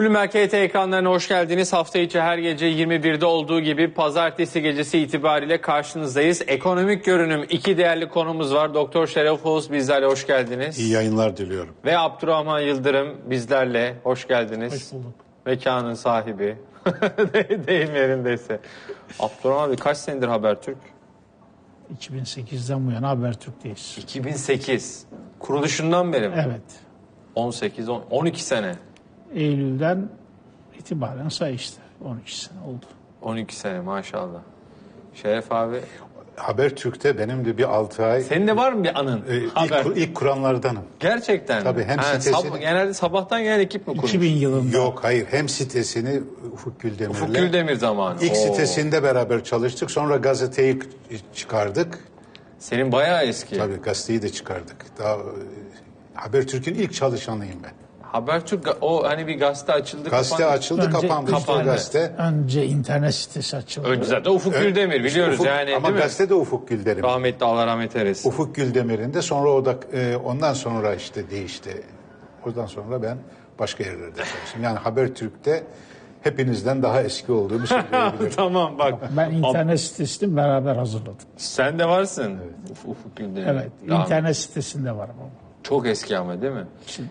Bloomberg KT ekranlarına hoş geldiniz. Hafta içi her gece 21'de olduğu gibi pazartesi gecesi itibariyle karşınızdayız. Ekonomik görünüm iki değerli konumuz var. Doktor Şeref Oğuz bizlerle hoş geldiniz. İyi yayınlar diliyorum. Ve Abdurrahman Yıldırım bizlerle hoş geldiniz. Hoş bulduk. Mekanın sahibi. Deyim yerindeyse. Abdurrahman abi kaç senedir Habertürk? 2008'den bu yana Habertürk'teyiz. 2008. Kuruluşundan beri mi? Evet. 18, 10, 12 sene. Eylül'den itibaren say işte. 12 sene oldu. 12 sene maşallah. Şeref abi. Habertürk'te benim de bir 6 ay Senin de var mı bir anın? e, ilk, Haber. ilk kuranlardanım. Gerçekten Tabii, hem Ha, sitesini- sab- genelde sabahtan gelen ekip mi kurmuş? 2000 yılında. Yok hayır hem sitesini Ufuk Güldemir'le. Ufuk Güldemir zamanı. İlk Oo. sitesinde beraber çalıştık. Sonra gazeteyi çıkardık. Senin bayağı eski. Tabii gazeteyi de çıkardık. Daha e, Habertürk'ün ilk çalışanıyım ben. Habertürk o hani bir gazete açıldı. Gazete kapandı. açıldı, Önce kapandı. İşte o kapandı. gazete. Önce internet sitesi açıldı. Önce zaten Ufuk Güldemir biliyoruz Ufuk- yani ama değil mi? gazete de Ufuk Güldemir'in. Rahmetli Allah rahmet eylesin. Ufuk Güldemir'in de sonra o da e, ondan sonra işte değişti. Oradan sonra ben başka yerlerde çalıştım. Yani Habertürk'te hepinizden daha eski olduğumu söyleyebilirim. tamam bak. Ben internet sitesini beraber hazırladım. Sen de varsın. Uf- Ufuk Güldemir. Evet. Rahmet- internet sitesinde varım ama. Çok eski ama değil mi? Şimdi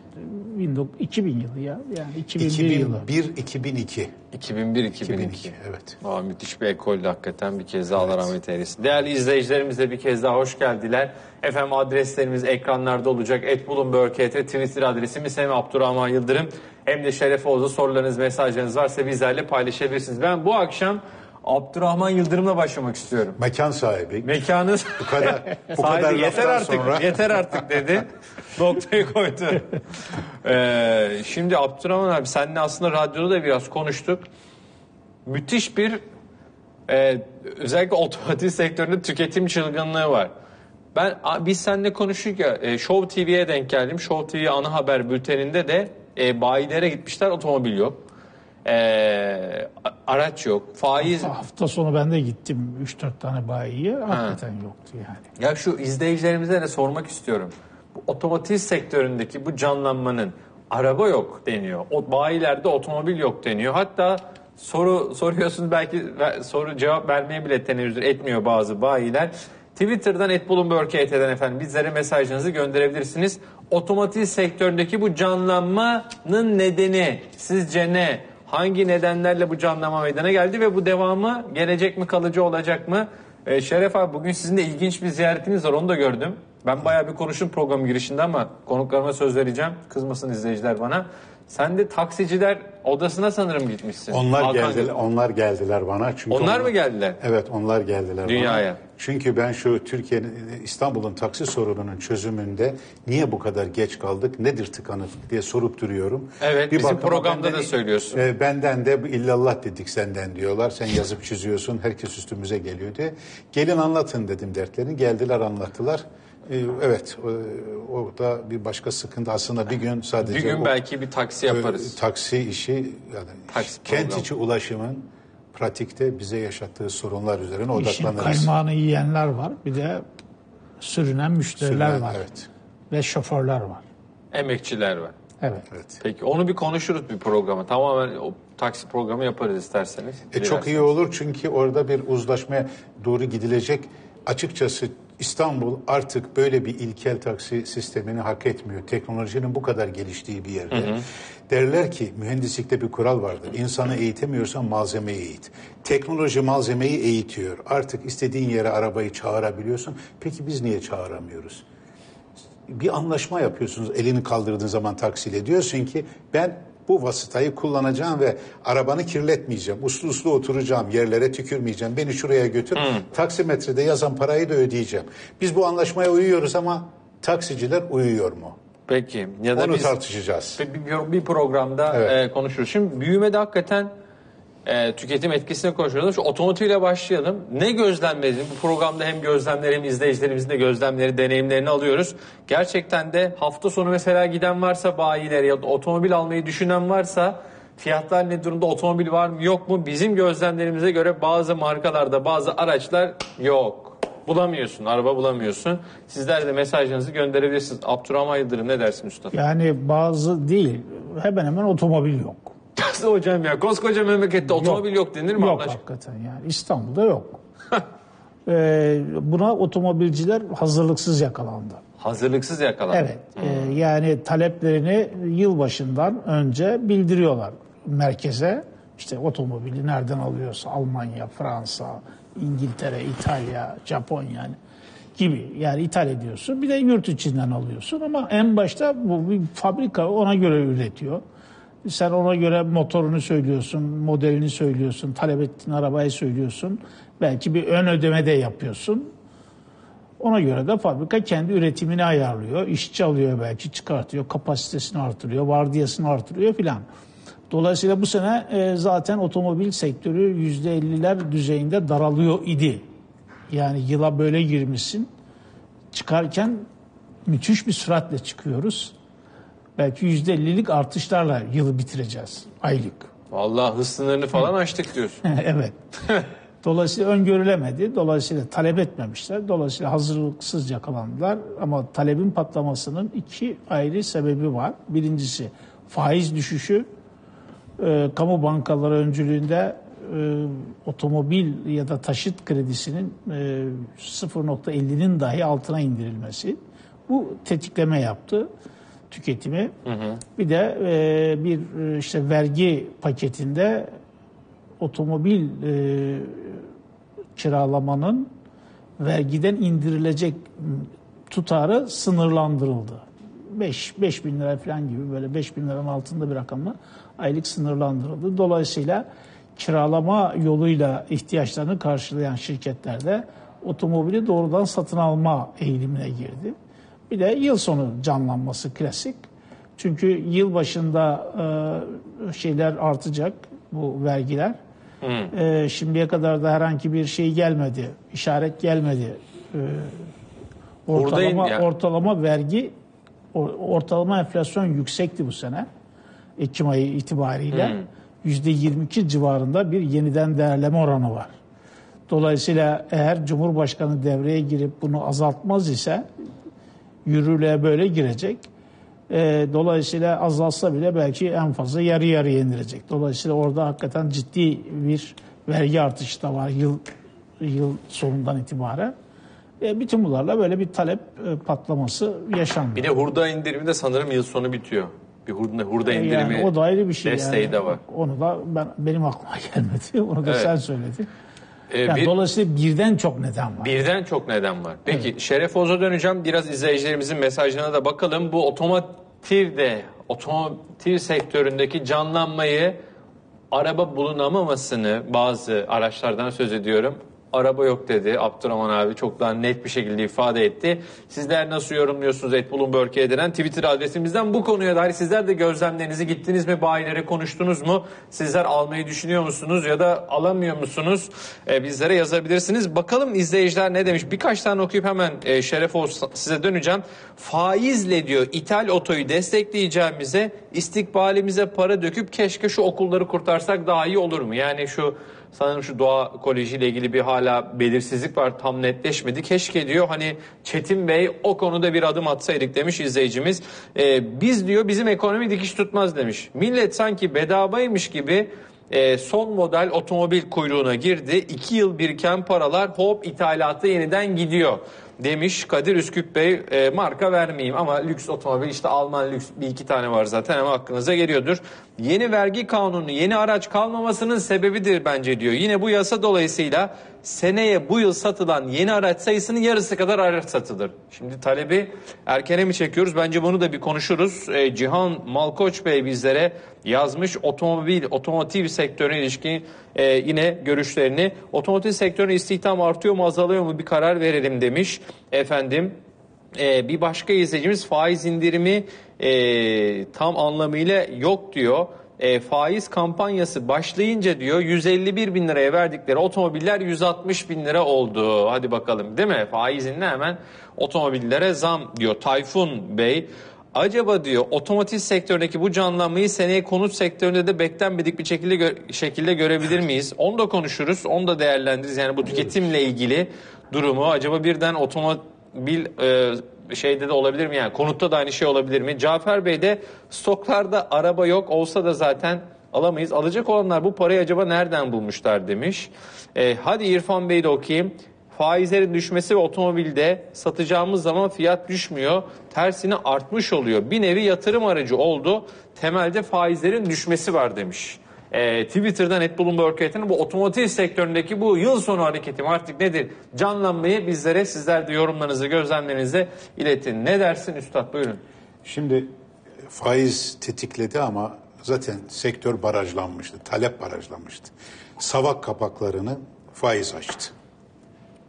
19- 2000 yılı ya. Yani 2001 yılı. 2001 2002. 2001 2002. 2002 evet. Aa, müthiş bir ekoldü hakikaten bir kez daha Allah rahmet eylesin. Değerli izleyicilerimiz de bir kez daha hoş geldiler. Efendim adreslerimiz ekranlarda olacak. Et Bloomberg KT Twitter adresimiz hem Abdurrahman Yıldırım hem de Şeref Oğuz'a sorularınız, mesajlarınız varsa bizlerle paylaşabilirsiniz. Ben bu akşam Abdurrahman Yıldırım'la başlamak istiyorum. Mekan sahibi. Mekanınız Bu kadar bu Sahibi, kadar yeter artık, sonra yeter artık dedi. Noktayı koydu. Ee, şimdi Abdurrahman abi seninle aslında radyoda da biraz konuştuk. Müthiş bir e, özellikle otomotiv sektöründe tüketim çılgınlığı var. Ben biz seninle konuşurken e, Show TV'ye denk geldim. Show TV ana haber bülteninde de e, bayilere gitmişler otomobil yok. E, araç yok. Faiz Hafta sonu ben de gittim 3-4 tane bayiye. Hakikaten yoktu yani. Ya şu izleyicilerimize de sormak istiyorum. Otomotiv sektöründeki bu canlanmanın araba yok deniyor. O bayilerde otomobil yok deniyor. Hatta soru soruyorsunuz belki soru cevap vermeye bile tenezzül etmiyor bazı bayiler. Twitter'dan @bloomberg.kt'den efendim bizlere mesajlarınızı gönderebilirsiniz. Otomotiv sektöründeki bu canlanmanın nedeni sizce ne? Hangi nedenlerle bu canlanma meydana geldi ve bu devamı gelecek mi kalıcı olacak mı? Ee, Şeref abi bugün sizin de ilginç bir ziyaretiniz var onu da gördüm. Ben bayağı bir konuştum program girişinde ama konuklarıma söz vereceğim. Kızmasın izleyiciler bana. Sen de taksiciler odasına sanırım gitmişsin. onlar Hakan geldiler, Gül. onlar geldiler bana. Çünkü Onlar mı geldiler? Evet onlar geldiler Dünyaya. bana. Çünkü ben şu Türkiye'nin İstanbul'un taksi sorununun çözümünde niye bu kadar geç kaldık? Nedir tıkanıklık diye sorup duruyorum. Evet, bizim bakıma programda benden- da söylüyorsun. E, benden de illallah dedik senden diyorlar. Sen yazıp çiziyorsun. Herkes üstümüze geliyor diye. Gelin anlatın dedim dertlerini. Geldiler anlattılar. E, evet o, o da bir başka sıkıntı. Aslında bir gün sadece Bir gün o- belki bir taksi yaparız. e, taksi işi yani Taksi kent içi ulaşımın pratikte bize yaşattığı sorunlar üzerine İşin odaklanırız. kaymağını yiyenler var. Bir de sürünen müşteriler Sürülen, var. Evet. Ve şoförler var. Emekçiler var. Evet. Evet. Peki onu bir konuşuruz bir programa. Tamamen o taksi programı yaparız isterseniz. E, çok iyi olur çünkü orada bir uzlaşmaya doğru gidilecek. Açıkçası İstanbul artık böyle bir ilkel taksi sistemini hak etmiyor. Teknolojinin bu kadar geliştiği bir yerde. Derler ki mühendislikte bir kural vardır. İnsanı eğitemiyorsan malzemeyi eğit. Teknoloji malzemeyi eğitiyor. Artık istediğin yere arabayı çağırabiliyorsun. Peki biz niye çağıramıyoruz? bir anlaşma yapıyorsunuz elini kaldırdığın zaman taksiyle. Diyorsun ki ben bu vasıtayı kullanacağım ve arabanı kirletmeyeceğim. Uslu uslu oturacağım, yerlere tükürmeyeceğim. Beni şuraya götür. Taksimetrede yazan parayı da ödeyeceğim. Biz bu anlaşmaya uyuyoruz ama taksiciler uyuyor mu? Peki. Ya da Onu biz tartışacağız. bir, bir, bir programda Evet. e, konuşuruz. Şimdi büyümede hakikaten e, tüketim etkisini konuşuyoruz. Şu otomotivle başlayalım. Ne gözlemledin? Bu programda hem gözlemleri hem izleyicilerimizin de gözlemleri, deneyimlerini alıyoruz. Gerçekten de hafta sonu mesela giden varsa bayilere ya da otomobil almayı düşünen varsa fiyatlar ne durumda, otomobil var mı yok mu? Bizim gözlemlerimize göre bazı markalarda bazı araçlar yok. Bulamıyorsun, araba bulamıyorsun. Sizler de mesajlarınızı gönderebilirsiniz. Abdurrahman Yıldırım ne dersin usta? Yani bazı değil. Hemen hemen otomobil yok. Nasıl hocam ya? Koskoca memlekette otomobil yok denir mi Yok Allah aşkına? hakikaten yani İstanbul'da yok. Ee, buna otomobilciler hazırlıksız yakalandı. Hazırlıksız yakalandı. Evet. e, yani taleplerini yılbaşından önce bildiriyorlar merkeze. İşte otomobili nereden alıyorsa Almanya, Fransa, İngiltere, İtalya, Japonya yani gibi. Yani ithal ediyorsun. Bir de yurt içinden alıyorsun ama en başta bu bir fabrika ona göre üretiyor. Sen ona göre motorunu söylüyorsun, modelini söylüyorsun, talep ettiğin arabayı söylüyorsun. Belki bir ön ödeme de yapıyorsun. Ona göre de fabrika kendi üretimini ayarlıyor. işçi alıyor belki çıkartıyor. Kapasitesini artırıyor. Vardiyasını artırıyor filan. Dolayısıyla bu sene e, zaten otomobil sektörü %50'ler düzeyinde daralıyor idi. Yani yıla böyle girmişsin. Çıkarken müthiş bir süratle çıkıyoruz. Belki %50'lik artışlarla yılı bitireceğiz. Aylık. Vallahi hız sınırını falan aştık diyorsun. evet. Dolayısıyla öngörülemedi. Dolayısıyla talep etmemişler. Dolayısıyla hazırlıksız yakalandılar. Ama talebin patlamasının iki ayrı sebebi var. Birincisi faiz düşüşü. Ee, kamu bankaları öncülüğünde e, otomobil ya da taşıt kredisinin e, 0.50'nin dahi altına indirilmesi. Bu tetikleme yaptı tüketimi. Bir de e, bir e, işte vergi paketinde otomobil e, kiralamanın vergiden indirilecek tutarı sınırlandırıldı. 5, 5 bin lira falan gibi böyle 5 bin liranın altında bir rakamla aylık sınırlandırıldı. Dolayısıyla kiralama yoluyla ihtiyaçlarını karşılayan şirketlerde otomobili doğrudan satın alma eğilimine girdi. Bir de yıl sonu canlanması klasik. Çünkü yıl başında e, şeyler artacak bu vergiler. E, şimdiye kadar da herhangi bir şey gelmedi, işaret gelmedi. E, ortalama ortalama vergi or- ortalama enflasyon yüksekti bu sene. Ekim ayı itibariyle yüzde 22 civarında bir yeniden değerleme oranı var. Dolayısıyla eğer Cumhurbaşkanı devreye girip bunu azaltmaz ise yürürlüğe böyle girecek. E, dolayısıyla azalsa bile belki en fazla yarı yarıya indirecek. Dolayısıyla orada hakikaten ciddi bir vergi artışı da var yıl yıl sonundan itibaren. E, bütün bunlarla böyle bir talep e, patlaması yaşandı. Bir de hurda indirimi de sanırım yıl sonu bitiyor. Bir hurda, hurda indirimi yani o da ayrı bir şey. desteği yani. de var. Onu da ben benim aklıma gelmedi. Onu da Evet. sen söyledin. Ee, Yani bir- Dolayısıyla birden çok neden var. Birden çok neden var. Peki Şeref Oz'a döneceğim. Biraz izleyicilerimizin mesajlarına da bakalım. Bu otomotivde, otomotiv sektöründeki canlanmayı araba bulunamamasını bazı araçlardan söz ediyorum. Araba yok dedi. Abdurrahman abi çok daha net bir şekilde ifade etti. Sizler nasıl yorumluyorsunuz Et Bloomberg'e edilen Twitter adresimizden bu konuya dair sizler de gözlemlerinizi gittiniz mi bayilere konuştunuz mu? Sizler almayı düşünüyor musunuz ya da alamıyor musunuz? Ee, bizlere yazabilirsiniz. Bakalım izleyiciler ne demiş? Birkaç tane okuyup hemen e, Şeref Oğuz size döneceğim. Faizle diyor ithal otoyu destekleyeceğimize istikbalimize para döküp keşke şu okulları kurtarsak daha iyi olur mu? Yani şu sanırım şu doğa kolejiyle ilgili bir hala belirsizlik var tam netleşmedi. Keşke diyor hani Çetin Bey o konuda bir adım atsaydık demiş izleyicimiz. Ee, biz diyor bizim ekonomi dikiş tutmaz demiş. Millet sanki bedavaymış gibi e, son model otomobil kuyruğuna girdi. İki yıl biriken paralar hop ithalatı yeniden gidiyor demiş Kadir Üsküp Bey. E, marka vermeyeyim ama lüks otomobil işte Alman lüks bir iki tane var zaten ama aklınıza geliyordur. Yeni vergi kanunu yeni araç kalmamasının sebebidir bence diyor. Yine bu yasa dolayısıyla seneye bu yıl satılan yeni araç sayısının yarısı kadar araç satılır. Şimdi talebi erkene mi çekiyoruz? Bence bunu da bir konuşuruz. E, Cihan Malkoç Bey bizlere yazmış otomobil, otomotiv sektörüne ilişkin e, yine görüşlerini. Otomotiv sektörüne istihdam artıyor mu azalıyor mu bir karar verelim demiş efendim. E, bir başka izleyicimiz faiz indirimi e, tam anlamıyla yok diyor. E, faiz kampanyası başlayınca diyor 151 bin liraya verdikleri otomobiller 160 bin lira oldu. Hadi bakalım değil mi? Faizinle hemen otomobillere zam diyor Tayfun Bey. Acaba diyor otomotiv sektöründeki bu canlanmayı seneye konut sektöründe de beklenmedik bir şekilde gö- şekilde görebilir miyiz? Onu da konuşuruz, onu da değerlendiririz. Yani bu tüketimle ilgili durumu acaba birden otomobil e, şeyde de olabilir mi? Yani konutta da aynı şey olabilir mi? Cafer Bey de stoklarda araba yok olsa da zaten alamayız. Alacak olanlar bu parayı acaba nereden bulmuşlar demiş. E, hadi İrfan Bey de okuyayım. Faizlerin düşmesi ve otomobilde satacağımız zaman fiyat düşmüyor. Tersine artmış oluyor. Bir nevi yatırım aracı oldu. Temelde faizlerin düşmesi var demiş. E, Twitter'dan et Bloomberg bu otomotiv sektöründeki bu yıl sonu hareketim artık nedir? Canlanmayı bizlere sizler de yorumlarınızı, gözlemlerinizi iletin. Ne dersin Üstad? Buyurun. Şimdi faiz tetikledi ama zaten sektör barajlanmıştı, talep barajlanmıştı. Savak kapaklarını faiz açtı.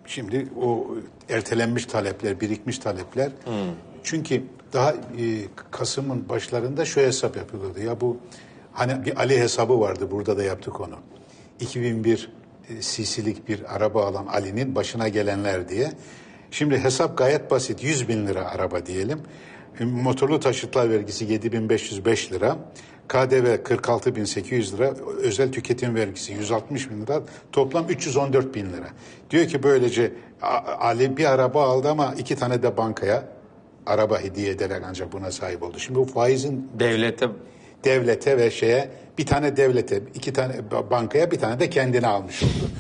Şimdi o ertelenmiş talepler, birikmiş talepler. Hmm. Çünkü daha e, Kasım'ın başlarında şu hesap yapılıyordu. Ya bu hani bir Ali hesabı vardı burada da yaptık onu. 2001 e, CC'lik bir araba alan Ali'nin başına gelenler diye. Şimdi hesap gayet basit. 100 bin lira araba diyelim. Motorlu taşıtlar vergisi 7505 lira. KDV 46.800 lira, özel tüketim vergisi 160 bin lira, toplam 314 bin lira. Diyor ki böylece Ali bir araba aldı ama iki tane de bankaya araba hediye ederek ancak buna sahip oldu. Şimdi bu faizin devlete devlete ve şeye bir tane devlete, iki tane bankaya bir tane de kendine almış oldu.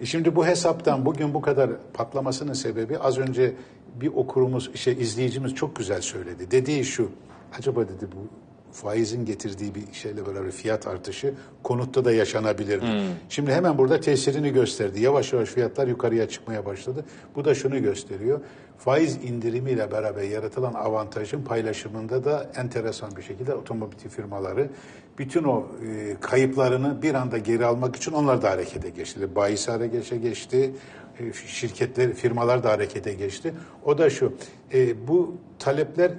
E şimdi bu hesaptan bugün bu kadar patlamasının sebebi az önce bir okurumuz, şey izleyicimiz çok güzel söyledi. Dediği şu, acaba dedi bu faizin getirdiği bir şeyle beraber fiyat artışı konutta da yaşanabilir. Hmm. Şimdi hemen burada tesirini gösterdi. Yavaş yavaş fiyatlar yukarıya çıkmaya başladı. Bu da şunu gösteriyor. Faiz indirimiyle beraber yaratılan avantajın paylaşımında da enteresan bir şekilde otomobil firmaları bütün o e, kayıplarını bir anda geri almak için onlar da harekete geçti. Bayisi harekete geçti, e, şirketler, firmalar da harekete geçti. O da şu, e, bu talepler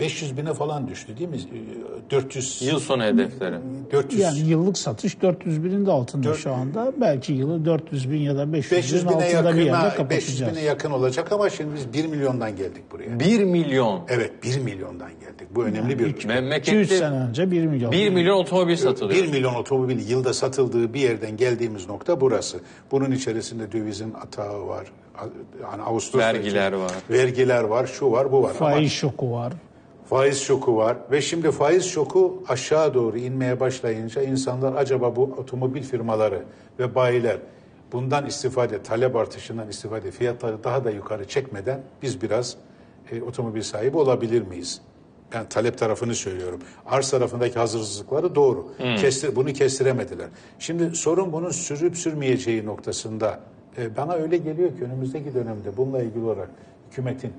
500 bine falan düştü değil mi? 400 yıl sonu hedefleri. 400 yani yıllık satış 400 binin de altında 4, şu anda. Belki yılı 400 bin ya da 500, 500 bin altında yakın, bir yerde kapatacağız. 500 bine yakın olacak ama şimdi biz 1 milyondan geldik buraya. 1 milyon. Evet 1 milyondan geldik. Bu önemli yani bir Memlekette 200 sene önce 1 milyon. 1 milyon otomobil satılıyor. 1 milyon otomobil yılda satıldığı bir yerden geldiğimiz nokta burası. Bunun içerisinde dövizin atağı var. Yani Ağustos vergiler var. Vergiler var, şu var, bu var. Faiz ama, şoku var. Faiz şoku var ve şimdi faiz şoku aşağı doğru inmeye başlayınca insanlar acaba bu otomobil firmaları ve bayiler bundan istifade, talep artışından istifade fiyatları daha da yukarı çekmeden biz biraz e, otomobil sahibi olabilir miyiz? Ben talep tarafını söylüyorum. Arz tarafındaki hazırsızlıkları doğru. Hmm. Kestir, bunu kestiremediler. Şimdi sorun bunun sürüp sürmeyeceği noktasında e, bana öyle geliyor ki önümüzdeki dönemde bununla ilgili olarak hükümetin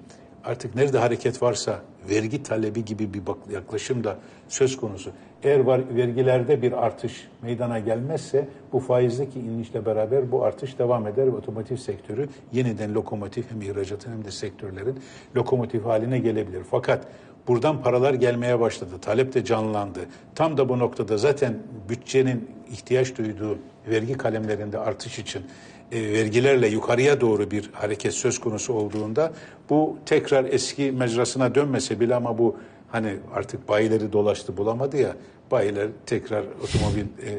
artık nerede hareket varsa vergi talebi gibi bir yaklaşım da söz konusu. Eğer var, vergilerde bir artış meydana gelmezse bu faizdeki inişle beraber bu artış devam eder ve otomotiv sektörü yeniden lokomotif hem ihracatın hem de sektörlerin lokomotif haline gelebilir. Fakat buradan paralar gelmeye başladı. Talep de canlandı. Tam da bu noktada zaten bütçenin ihtiyaç duyduğu vergi kalemlerinde artış için e, vergilerle yukarıya doğru bir hareket söz konusu olduğunda bu tekrar eski mecrasına dönmese bile ama bu hani artık bayileri dolaştı bulamadı ya bayiler tekrar otomobil e,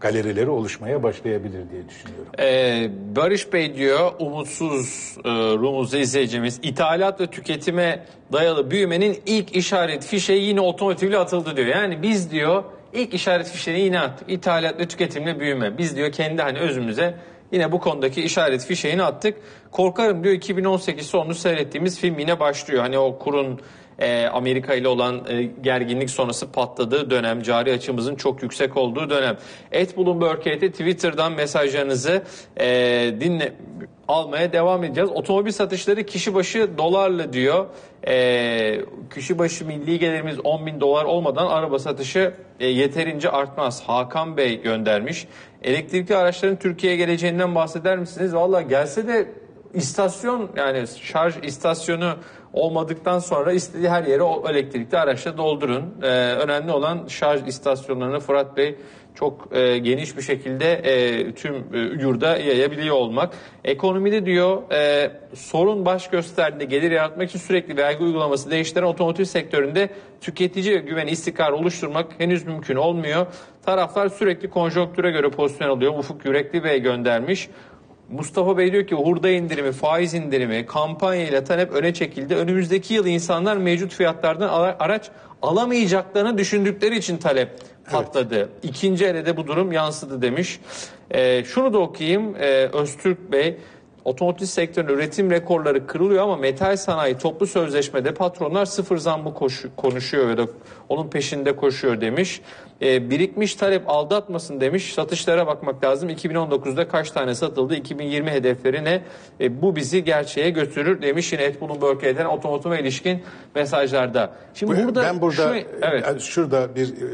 galerileri oluşmaya başlayabilir diye düşünüyorum. Ee, Barış Bey diyor umutsuz e, Rumuzlu izleyicimiz ithalat ve tüketime dayalı büyümenin ilk işaret fişeği yine otomotivle atıldı diyor. Yani biz diyor ilk işaret fişeğini yine attık. İthalat ve tüketimle büyüme. Biz diyor kendi hani özümüze Yine bu konudaki işaret fişeğini attık. Korkarım diyor 2018 sonunu seyrettiğimiz film yine başlıyor. Hani o kurun e, Amerika ile olan e, gerginlik sonrası patladığı dönem, cari açımızın çok yüksek olduğu dönem. Et Bloomberg'e Twitter'dan mesajlarınızı e, dinle almaya devam edeceğiz. Otomobil satışları kişi başı dolarla diyor. E, kişi başı milli gelirimiz 10 bin dolar olmadan araba satışı yeterince artmaz. Hakan Bey göndermiş. Elektrikli araçların Türkiye'ye geleceğinden bahseder misiniz? Valla gelse de istasyon yani şarj istasyonu olmadıktan sonra istediği her yere o elektrikli araçla doldurun. Ee, önemli olan şarj istasyonlarını Fırat Bey çok e, geniş bir şekilde e, tüm e, yurda yayabiliyor olmak. Ekonomide diyor e, sorun baş gösterdiğinde gelir yaratmak için sürekli vergi uygulaması değiştiren otomotiv sektöründe tüketici güveni istikrar oluşturmak henüz mümkün olmuyor. Taraflar sürekli konjonktüre göre pozisyon alıyor. Ufuk Yürekli Bey göndermiş. Mustafa Bey diyor ki hurda indirimi, faiz indirimi, kampanyayla talep öne çekildi. Önümüzdeki yıl insanlar mevcut fiyatlardan ara- araç alamayacaklarını düşündükleri için talep patladı. İkinci ele de bu durum yansıdı demiş. Ee, şunu da okuyayım. Ee, Öztürk Bey Otomotiv sektörünün üretim rekorları kırılıyor ama metal sanayi toplu sözleşmede patronlar sıfır zammı koşu- konuşuyor ya da onun peşinde koşuyor demiş. Ee, birikmiş talep aldatmasın demiş. Satışlara bakmak lazım. 2019'da kaç tane satıldı? 2020 hedefleri ne? Ee, bu bizi gerçeğe götürür demiş. Yine Ed Bloomberg'den otomotive ilişkin mesajlarda. Şimdi burada ben burada şu- evet. e, şurada bir e,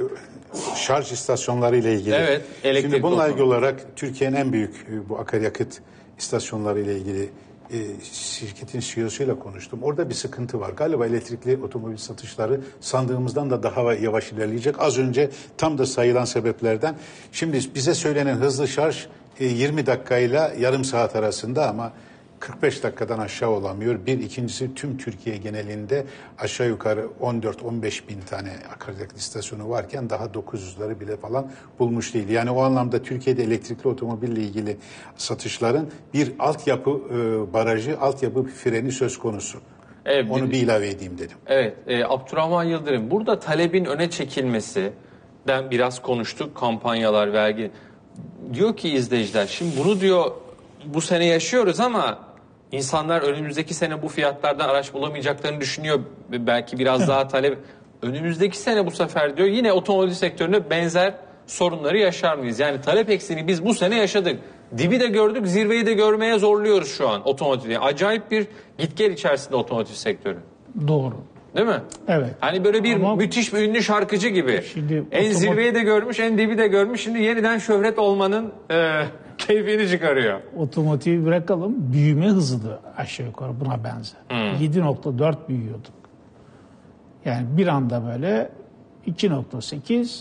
şarj istasyonları ile ilgili. Evet, Şimdi bununla ilgili olarak Türkiye'nin en büyük e, bu akaryakıt istasyonları ile ilgili e, şirketin CEO'suyla konuştum. Orada bir sıkıntı var. Galiba elektrikli otomobil satışları sandığımızdan da daha yavaş ilerleyecek. Az önce tam da sayılan sebeplerden. Şimdi bize söylenen hızlı şarj e, 20 dakikayla yarım saat arasında ama 45 dakikadan aşağı olamıyor. Bir ikincisi tüm Türkiye genelinde aşağı yukarı 14-15 bin tane akaryakıt istasyonu varken daha 900'leri bile falan bulmuş değil. Yani o anlamda Türkiye'de elektrikli otomobille ilgili satışların bir altyapı e, barajı, altyapı freni söz konusu. Evet, Onu bir- ilave edeyim dedim. Evet, e, Abdurrahman Yıldırım. Burada talebin öne çekilmesinden biraz konuştuk. Kampanyalar, vergi. Diyor ki izleyiciler, şimdi bunu diyor bu sene yaşıyoruz ama insanlar önümüzdeki sene bu fiyatlardan araç bulamayacaklarını düşünüyor. Belki biraz daha talep. Önümüzdeki sene bu sefer diyor yine otomobil sektöründe benzer sorunları yaşar mıyız? Yani talep eksiğini biz bu sene yaşadık. Dibi de gördük, zirveyi de görmeye zorluyoruz şu an otomotiv. Acayip bir git gel içerisinde otomotiv sektörü. Doğru. Değil mi? Evet. Hani böyle bir Ama- müthiş bir ünlü şarkıcı gibi. Şimdi en zirveyi de görmüş, en dibi de görmüş. Şimdi yeniden şöhret olmanın e, keyfini çıkarıyor. Otomotivi bırakalım. Büyüme hızı da aşağı yukarı buna benzer. 7.4 büyüyorduk. Yani bir anda böyle 2.8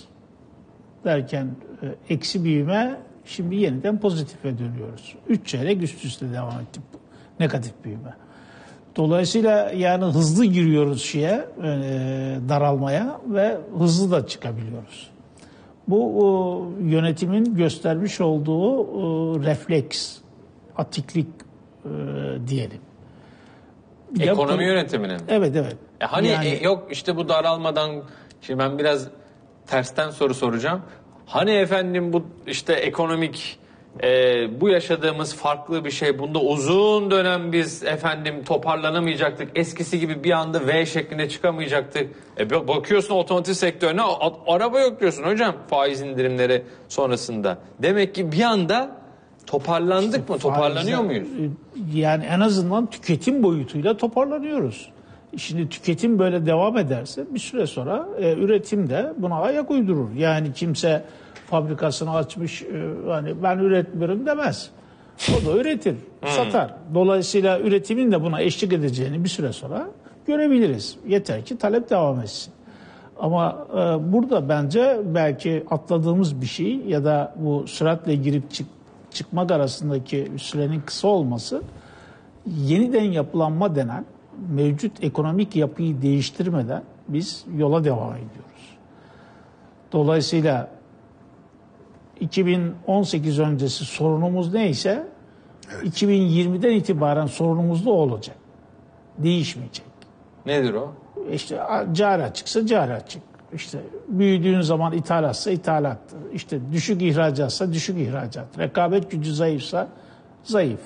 derken e, eksi büyüme şimdi yeniden pozitife dönüyoruz. 3 çeyrek üst üste devam etti bu negatif büyüme. Dolayısıyla yani hızlı giriyoruz şeye, e, daralmaya ve hızlı da çıkabiliyoruz. Bu yönetimin göstermiş olduğu refleks, atiklik e, diyelim. Ekonomi bu- yönetiminin. Evet evet. E hani Yani- e, yok işte bu daralmadan şimdi ben biraz tersten soru soracağım. Hani efendim bu işte ekonomik e, bu yaşadığımız farklı bir şey. Bunda uzun dönem biz efendim toparlanamayacaktık. Eskisi gibi bir anda V şeklinde çıkamayacaktık. E, bak- bakıyorsun otomotiv sektörüne a- araba yok diyorsun hocam faiz indirimleri sonrasında. Demek ki bir anda toparlandık mı? Toparlanıyor muyuz? Yani en azından tüketim boyutuyla toparlanıyoruz. Şimdi tüketim böyle devam ederse bir süre sonra e, üretim de buna ayak uydurur. Yani kimse fabrikasını açmış e, hani ben üretmiyorum demez. O da üretir, satar. Dolayısıyla üretimin de buna eşlik edeceğini bir süre sonra görebiliriz. Yeter ki talep devam etsin. Ama e, burada bence belki atladığımız bir şey ya da bu süratle girip çık, çıkmak arasındaki sürenin kısa olması yeniden yapılanma denen mevcut ekonomik yapıyı değiştirmeden biz yola devam ediyoruz. Dolayısıyla 2018 öncesi sorunumuz neyse 2020'den itibaren sorunumuz da o olacak. Değişmeyecek. Nedir o? İşte cari açıksa cari açık. İşte büyüdüğün zaman ithalatsa ithalattır. İşte düşük ihracatsa düşük ihracat. Rekabet gücü zayıfsa zayıf.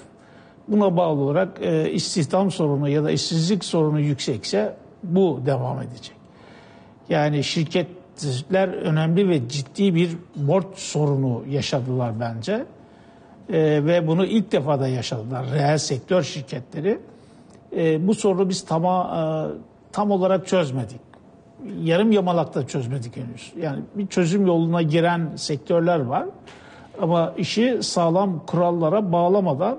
Buna bağlı olarak e, istihdam sorunu ya da işsizlik sorunu yüksekse bu devam edecek. Yani şirketler önemli ve ciddi bir borç sorunu yaşadılar bence. E, ve bunu ilk defa da yaşadılar. Reel sektör şirketleri. E, bu sorunu biz tama, e, tam olarak çözmedik. Yarım yamalakta çözmedik henüz. Yani bir çözüm yoluna giren sektörler var. Ama işi sağlam kurallara bağlamadan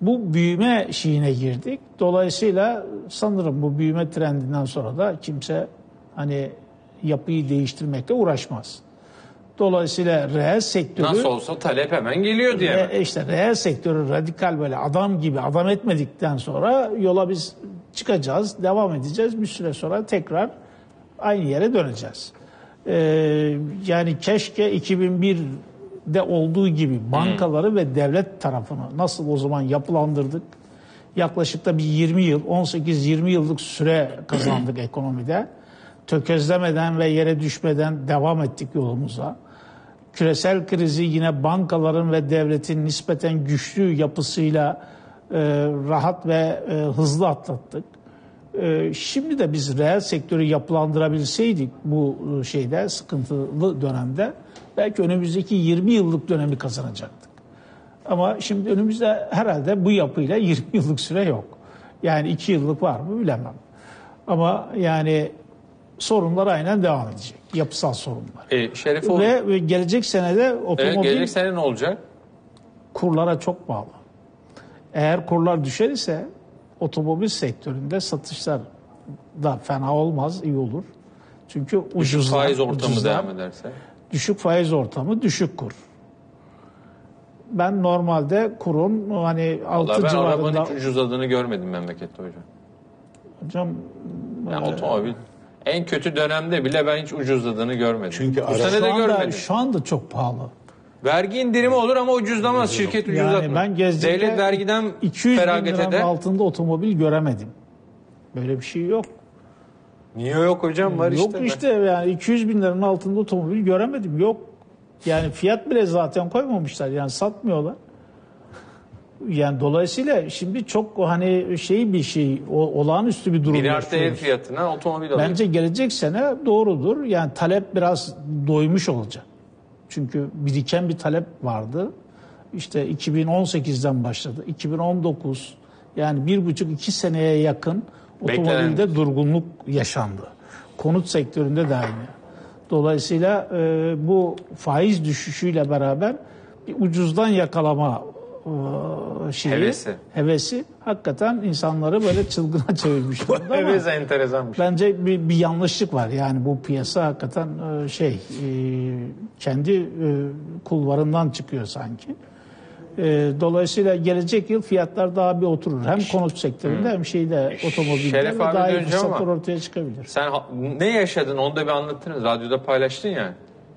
bu büyüme şeyine girdik. Dolayısıyla sanırım bu büyüme trendinden sonra da kimse hani yapıyı değiştirmekle uğraşmaz. Dolayısıyla reel sektörü Nasıl olsa talep hemen geliyor diye. ve işte reel sektörü radikal böyle adam gibi adam etmedikten sonra yola biz çıkacağız, devam edeceğiz. Bir süre sonra tekrar aynı yere döneceğiz. Ee, yani keşke 2001 de olduğu gibi bankaları ve devlet tarafını nasıl o zaman yapılandırdık? Yaklaşık da bir 20 yıl, 18-20 yıllık süre kazandık ekonomide. Tökezlemeden ve yere düşmeden devam ettik yolumuza. Küresel krizi yine bankaların ve devletin nispeten güçlü yapısıyla e, rahat ve e, hızlı atlattık. E, şimdi de biz reel sektörü yapılandırabilseydik bu e, şeyde sıkıntılı dönemde belki önümüzdeki 20 yıllık dönemi kazanacaktık. Ama şimdi önümüzde herhalde bu yapıyla 20 yıllık süre yok. Yani 2 yıllık var mı bilemem. Ama yani sorunlar aynen devam edecek. Yapısal sorunlar. E, Şerefoğlu, Ve, ve gelecek senede otomobil gelecek sene ne olacak? kurlara çok bağlı. Eğer kurlar düşer ise otomobil sektöründe satışlar da fena olmaz, iyi olur. Çünkü Düşük faiz ortamı ucuzlar, devam ederse. düşük faiz ortamı, düşük kur. Ben normalde kurun hani Vallahi 6 ben arabanın civarında hiç ucuzladığını görmedim memlekette hocam. hocam Yani otomobil en kötü dönemde bile ben hiç ucuzladığını görmedim. Çünkü Bu sene şu de anda, görmedim. şu anda çok pahalı. Vergi indirimi olur ama ucuzlamaz. Şirket Yani ucuzlatmaz. ben gezdiğimde Devlet vergiden 200 bin feragat liranın eder. altında otomobil göremedim. Böyle bir şey yok. Niye yok hocam? Var Yok işte. işte yani 200 bin liranın altında otomobil göremedim. Yok. Yani fiyat bile zaten koymamışlar. Yani satmıyorlar. Yani dolayısıyla şimdi çok hani şey bir şey, o, olağanüstü bir durum Bir artı ev fiyatına otomobil alıyor. Bence gelecek sene doğrudur. Yani talep biraz doymuş olacak. Çünkü biriken bir talep vardı. İşte 2018'den başladı. 2019 yani bir buçuk iki seneye yakın otomobilde Beklenen. durgunluk yaşandı. Konut sektöründe de aynı. Dolayısıyla e, bu faiz düşüşüyle beraber bir ucuzdan yakalama şeyi, Hevesi. hevesi hakikaten insanları böyle çılgına çevirmiş ama Evet enteresanmış. bence bir, bir yanlışlık var. Yani bu piyasa hakikaten e, şey e, kendi e, kulvarından çıkıyor sanki. Dolayısıyla gelecek yıl fiyatlar daha bir oturur. Hem konut sektöründe hem şeyde otomobilde daha iyi fırsatlar ortaya çıkabilir. Sen ne yaşadın onu da bir anlattınız. Radyoda paylaştın ya.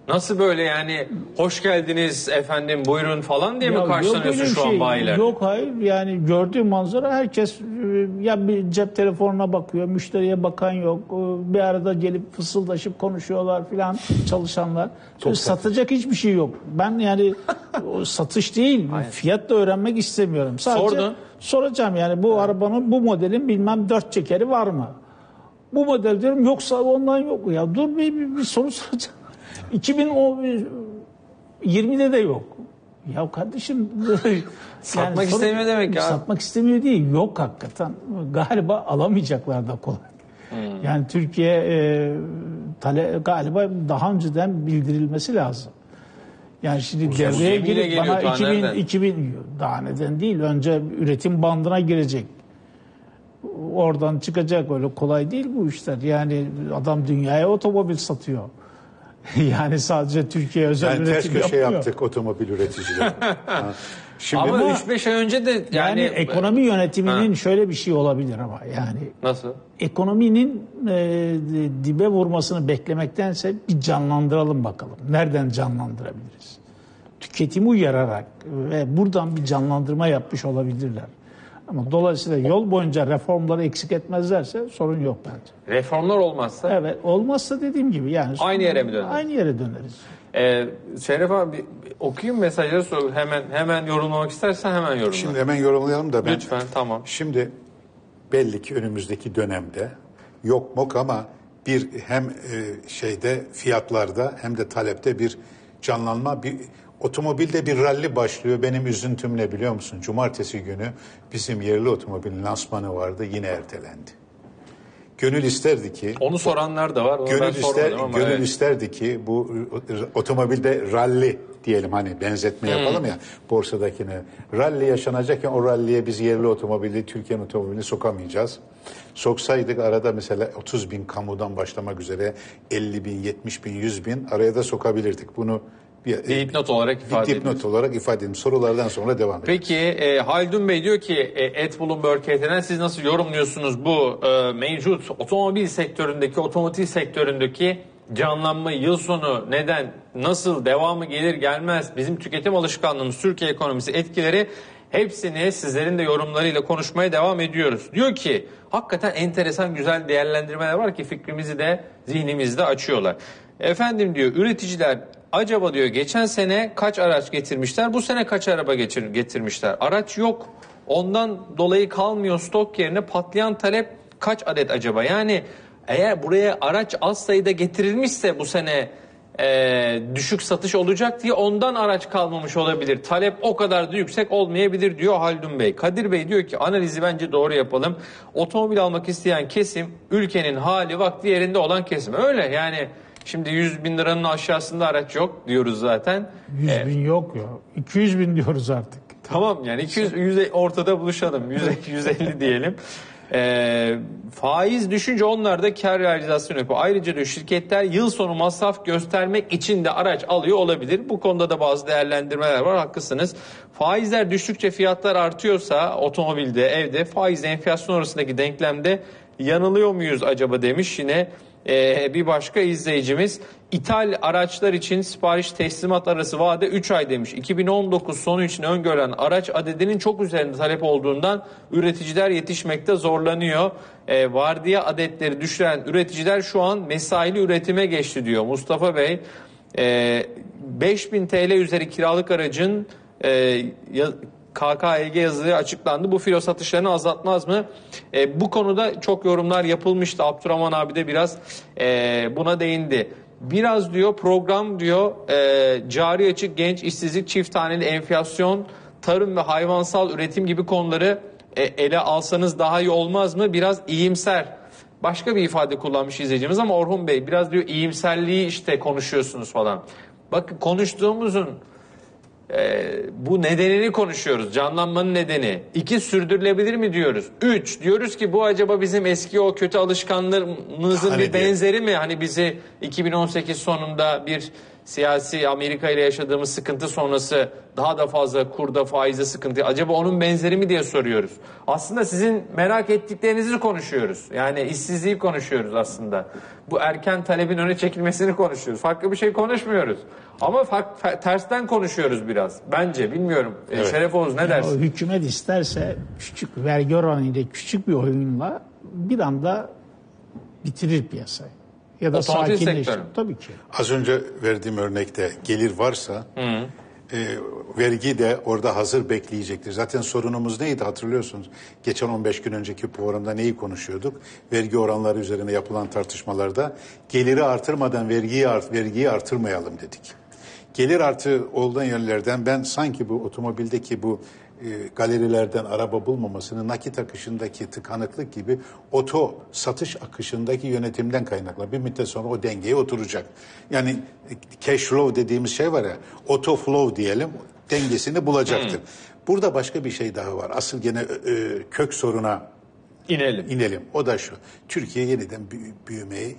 Nasıl böyle yani hoş geldiniz efendim buyurun falan diye Ya mi karşılanıyorsun şu şey. an bayiler? Yok hayır yani gördüğüm manzara herkes ya bir cep telefonuna bakıyor, müşteriye bakan yok. Bir arada gelip fısıldaşıp konuşuyorlar filan çalışanlar. Satacak hiçbir şey yok. Ben yani satış değil, fiyat da öğrenmek istemiyorum. Sadece Sordun. soracağım yani bu arabanın bu modelin bilmem dört çekeri var mı? Bu model diyorum yoksa ondan yok. Ya dur bir, bir, bir soru soracağım. 2020'de de yok. Ya kardeşim Satmak sorun- istemiyor demek ya. Satmak istemiyor değil. Yok hakikaten. Galiba alamayacaklar da kolay. Hmm. Yani Türkiye e, tale, galiba daha önceden bildirilmesi lazım. Yani şimdi devreye gemiyle girip bana ta 2000, nereden? 2000 daha neden değil. Önce üretim bandına girecek. Oradan çıkacak öyle kolay değil bu işler. Yani adam dünyaya otomobil satıyor. yani sadece Türkiye özel Yani ters üretim köşe yapmıyor. yaptık otomobil üreticileri. Şimdi Ama, Ama- 3-5 ay önce de yani, Yani, ekonomi yönetiminin Ha. şöyle bir şey olabilir ama yani nasıl? ekonominin e, dibe vurmasını beklemektense bir canlandıralım bakalım. Nereden canlandırabiliriz? Tüketimi uyararak ve buradan bir canlandırma yapmış olabilirler. Ama dolayısıyla yol boyunca reformları eksik etmezlerse sorun yok bence. Reformlar olmazsa Evet olmazsa dediğim gibi yani Aynı yere mi döneriz? Aynı yere döneriz. Ee, Şeref abi okuyayım mesajları sor. Hemen hemen yorumlamak istersen hemen yorumla. Şimdi hemen yorumlayalım da ben. Lütfen tamam. Şimdi belli ki önümüzdeki dönemde yok mok ama bir hem e, şeyde fiyatlarda hem de talepte bir canlanma bir otomobilde bir ralli başlıyor. Benim üzüntüm ne biliyor musun? Cumartesi günü bizim yerli otomobilin lansmanı vardı yine ertelendi. Gönül isterdi ki Onu soranlar da var. Onu Gönül, ister, ama gönül evet. isterdi ki bu otomobilde ralli diyelim hani benzetme Hmm. yapalım ya borsadakine. Ralli yaşanacakken o ralliye biz yerli otomobili, Türkiye'nin otomobilini sokamayacağız. Soksaydık arada mesela 30 bin kamudan başlamak üzere 50 bin, 70 bin, 100 bin araya da sokabilirdik. Bunu bir, Bir dipnot olarak bir ifade dipnot ediyoruz. olarak ifade edeyim. Sorulardan sonra devam edelim. Peki e, Haldun Bey diyor ki e, Ed Bloomberg KT'den siz nasıl yorumluyorsunuz bu e, mevcut otomobil sektöründeki, otomotiv sektöründeki canlanma yıl sonu neden nasıl devamı gelir gelmez bizim tüketim alışkanlığımız Türkiye ekonomisi etkileri hepsini sizlerin de yorumlarıyla konuşmaya devam ediyoruz. Diyor ki hakikaten enteresan güzel değerlendirmeler var ki fikrimizi de zihnimizde açıyorlar. Efendim diyor üreticiler acaba diyor geçen sene kaç araç getirmişler bu sene kaç araba geçir, getirmişler araç yok ondan dolayı kalmıyor stok yerine patlayan talep kaç adet acaba yani eğer buraya araç az sayıda getirilmişse bu sene e, düşük satış olacak diye ondan araç kalmamış olabilir. Talep o kadar da yüksek olmayabilir diyor Haldun Bey. Kadir Bey diyor ki analizi bence doğru yapalım. Otomobil almak isteyen kesim ülkenin hali vakti yerinde olan kesim. Öyle yani şimdi 100 bin liranın aşağısında araç yok diyoruz zaten. 100 bin yok ya. 200 bin diyoruz artık. Tamam yani 200 100 ortada buluşalım. 100, 150 diyelim. Ee, faiz düşünce onlar da kar realizasyonu yapıyor. Ayrıca diyor şirketler yıl sonu masraf göstermek için de araç alıyor olabilir. Bu konuda da bazı değerlendirmeler var. Haklısınız. Faizler düştükçe fiyatlar artıyorsa otomobilde, evde faiz enflasyon arasındaki denklemde yanılıyor muyuz acaba demiş yine ee, bir başka izleyicimiz ithal araçlar için sipariş teslimat arası vade 3 ay demiş. 2019 sonu için öngörülen araç adedinin çok üzerinde talep olduğundan üreticiler yetişmekte zorlanıyor. Ee, vardiya adetleri düşüren üreticiler şu an mesaili üretime geçti diyor Mustafa Bey. Ee, 5000 TL üzeri kiralık aracın e, KKEG yazıları açıklandı. Bu filo satışlarını azaltmaz mı? E, bu konuda çok yorumlar yapılmıştı. Abdurrahman abi de biraz e, buna değindi. Biraz diyor program diyor e, cari açık genç işsizlik çift taneli enflasyon tarım ve hayvansal üretim gibi konuları e, ele alsanız daha iyi olmaz mı? Biraz iyimser. Başka bir ifade kullanmış izleyicimiz ama Orhun Bey biraz diyor iyimserliği işte konuşuyorsunuz falan. Bakın konuştuğumuzun ee, bu nedenini konuşuyoruz. Canlanmanın nedeni. İki sürdürülebilir mi diyoruz. Üç diyoruz ki bu acaba bizim eski o kötü alışkanlığımızın Hani bir diyor. benzeri mi? Hani bizi 2018 sonunda bir siyasi Amerika ile yaşadığımız sıkıntı sonrası daha da fazla kurda faizde sıkıntı. Acaba onun benzeri mi diye soruyoruz. Aslında sizin merak ettiklerinizi konuşuyoruz. Yani işsizliği konuşuyoruz aslında. Bu erken talebin öne çekilmesini konuşuyoruz. Farklı bir şey konuşmuyoruz. Ama fark, fa- tersten konuşuyoruz biraz. Bence bilmiyorum. Ee, Evet. Şeref Oğuz ne O dersin? hükümet isterse küçük vergi oranıyla küçük bir oyunla bir anda bitirir piyasayı. Ya da Otomotiv sektörü. Tabii ki. Az önce verdiğim örnekte gelir varsa e, vergi de orada hazır bekleyecektir. Zaten sorunumuz neydi hatırlıyorsunuz? Geçen 15 gün önceki programda neyi konuşuyorduk? Vergi oranları üzerine yapılan tartışmalarda geliri artırmadan vergiyi art, vergiyi artırmayalım dedik. Gelir artı olduğun yerlerden ben sanki bu otomobildeki bu e, galerilerden araba bulmamasını nakit akışındaki tıkanıklık gibi oto satış akışındaki yönetimden kaynaklı. Bir müddet sonra o dengeye oturacak. Yani e, cash flow dediğimiz şey var ya, auto flow diyelim dengesini bulacaktır. Burada başka bir şey daha var. Asıl gene e, kök soruna İnelim. inelim. O da şu. Türkiye yeniden büyü- büyümeyi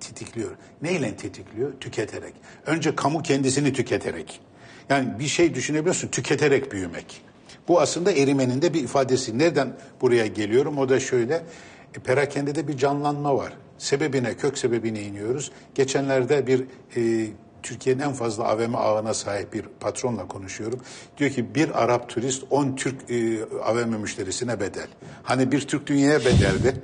tetikliyor. Neyle tetikliyor? Tüketerek. Önce kamu kendisini tüketerek. Yani bir şey düşünebiliyorsun tüketerek büyümek. Bu aslında erimenin de bir ifadesi. Nereden buraya geliyorum? O da şöyle. E, perakendede bir canlanma var. Sebebine, kök sebebine iniyoruz. Geçenlerde bir e, Türkiye'nin en fazla AVM ağına sahip bir patronla konuşuyorum. Diyor ki bir Arap turist 10 Türk e, AVM müşterisine bedel. Hani bir Türk dünyaya bedeldi.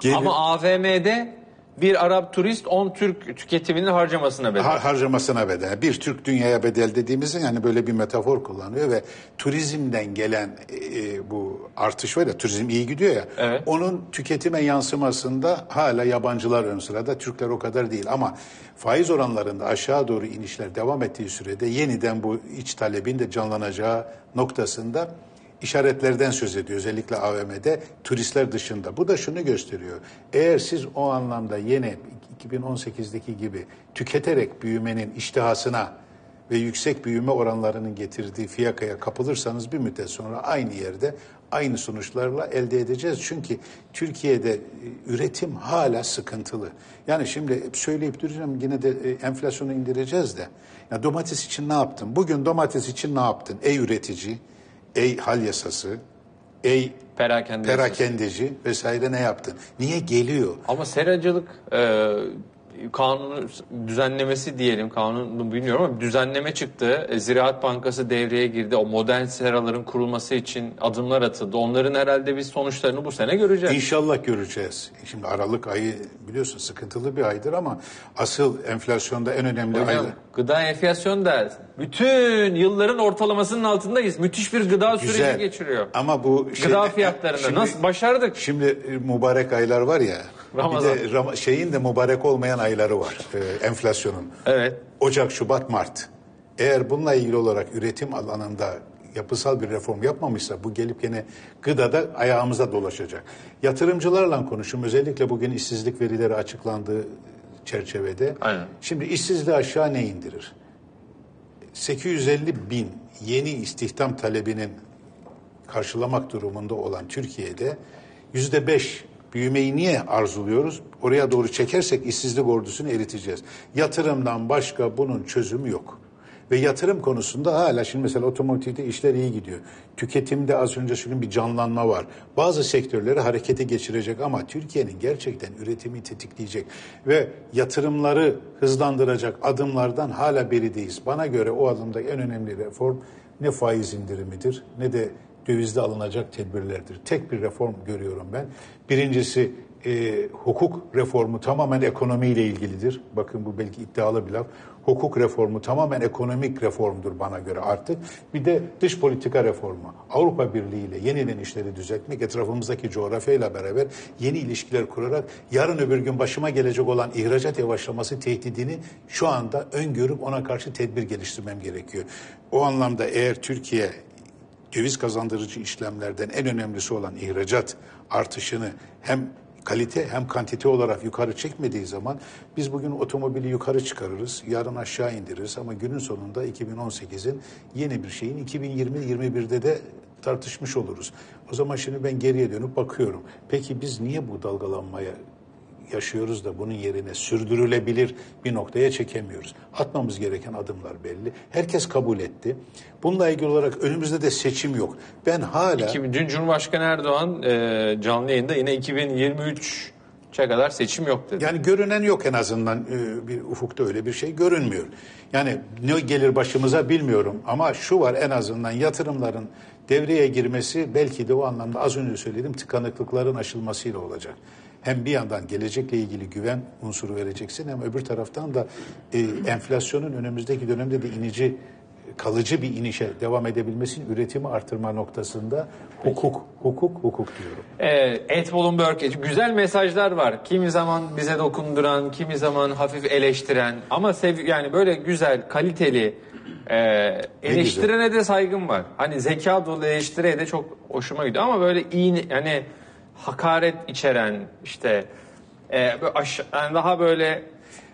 Gelir- Ama AVM'de bir Arap turist 10 Türk tüketiminin harcamasına bedel. Har- harcamasına bedel. Bir Türk dünyaya bedel dediğimizde yani böyle bir metafor kullanıyor ve turizmden gelen e, bu artış var ya turizm iyi gidiyor ya. Evet. Onun tüketime yansımasında hala yabancılar ön sırada. Türkler o kadar değil ama faiz oranlarında aşağı doğru inişler devam ettiği sürede yeniden bu iç talebin de canlanacağı noktasında işaretlerden söz ediyor özellikle AVM'de turistler dışında. Bu da şunu gösteriyor. Eğer siz o anlamda yine 2018'deki gibi tüketerek büyümenin iştihasına ve yüksek büyüme oranlarının getirdiği fiyakaya kapılırsanız bir müddet sonra aynı yerde aynı sonuçlarla elde edeceğiz. Çünkü Türkiye'de e, üretim hala sıkıntılı. Yani şimdi söyleyip duracağım yine de e, enflasyonu indireceğiz de. Ya domates için ne yaptın? Bugün domates için ne yaptın? Ey üretici, ey hal yasası, ey Perakende. perakendeci vesaire ne yaptın? Niye geliyor? Ama seracılık e, kanun düzenlemesi diyelim kanunu bilmiyorum ama düzenleme çıktı. E, Ziraat Bankası devreye girdi. O modern seraların kurulması için adımlar atıldı. Onların herhalde biz sonuçlarını bu sene göreceğiz. İnşallah göreceğiz. Şimdi Aralık ayı biliyorsun sıkıntılı bir aydır ama asıl enflasyonda en önemli Hocam, aylar. gıda enflasyon da bütün yılların ortalamasının altındayız. Müthiş bir gıda süreci Güzel. geçiriyor. Ama bu şey- Gıda fiyatlarında Şimdi- nasıl başardık? Şimdi e, mübarek aylar var ya. Ramazan. Bir de Ram- şeyin de mübarek olmayan ayları var. e, enflasyonun. Evet. Ocak, Şubat, Mart. Eğer bununla ilgili olarak üretim alanında yapısal bir reform yapmamışsa bu gelip gene gıdada ayağımıza dolaşacak. Yatırımcılarla konuşun. Özellikle bugün işsizlik verileri açıklandığı çerçevede. Aynen. Şimdi işsizliği aşağı ne indirir? 850 bin yeni istihdam talebinin karşılamak durumunda olan Türkiye'de yüzde beş büyümeyi niye arzuluyoruz? Oraya doğru çekersek işsizlik ordusunu eriteceğiz. Yatırımdan başka bunun çözümü yok. Ve yatırım konusunda hala şimdi mesela otomotivde işler iyi gidiyor. Tüketimde az önce söylediğim bir canlanma var. Bazı sektörleri harekete geçirecek ama Türkiye'nin gerçekten üretimi tetikleyecek ve yatırımları hızlandıracak adımlardan hala berideyiz. Bana göre o adımda en önemli reform ne faiz indirimidir ne de dövizde alınacak tedbirlerdir. Tek bir reform görüyorum ben. Birincisi e, hukuk reformu tamamen ekonomiyle ilgilidir. Bakın bu belki iddialı bir laf. Hukuk reformu tamamen ekonomik reformdur bana göre artık. Bir de dış politika reformu. Avrupa Birliği ile yeniden işleri düzeltmek, etrafımızdaki coğrafyayla beraber yeni ilişkiler kurarak yarın öbür gün başıma gelecek olan ihracat yavaşlaması tehdidini şu anda öngörüp ona karşı tedbir geliştirmem gerekiyor. O anlamda eğer Türkiye döviz kazandırıcı işlemlerden en önemlisi olan ihracat artışını hem kalite hem kantite olarak yukarı çekmediği zaman biz bugün otomobili yukarı çıkarırız, yarın aşağı indiririz ama günün sonunda 2018'in yeni bir şeyin 2020-21'de de tartışmış oluruz. O zaman şimdi ben geriye dönüp bakıyorum. Peki biz niye bu dalgalanmaya yaşıyoruz da bunun yerine sürdürülebilir bir noktaya çekemiyoruz. Atmamız gereken adımlar belli. Herkes kabul etti. Bununla ilgili olarak önümüzde de seçim yok. Ben hala İki- Dün Cumhurbaşkanı Erdoğan e, canlı yayında yine 2023'e kadar seçim yok dedi. yani görünen yok en azından e, bir ufukta öyle bir şey görünmüyor. Yani ne gelir başımıza bilmiyorum ama şu var en azından yatırımların devreye girmesi belki de o anlamda az önce söylediğim tıkanıklıkların aşılmasıyla olacak. Hem bir yandan gelecekle ilgili güven unsuru vereceksin hem öbür taraftan da e, enflasyonun önümüzdeki dönemde de inici kalıcı bir inişe devam edebilmesinin üretimi artırma noktasında hukuk, hukuk, hukuk diyorum. E, Ed Bloomberg güzel mesajlar var. Kimi zaman bize dokunduran, kimi zaman hafif eleştiren ama sev yani böyle güzel, kaliteli e, eleştirene de saygım var. Hani zeka dolu eleştiriye de çok hoşuma gidiyor ama böyle iyi yani hakaret içeren işte e, böyle aş- yani daha böyle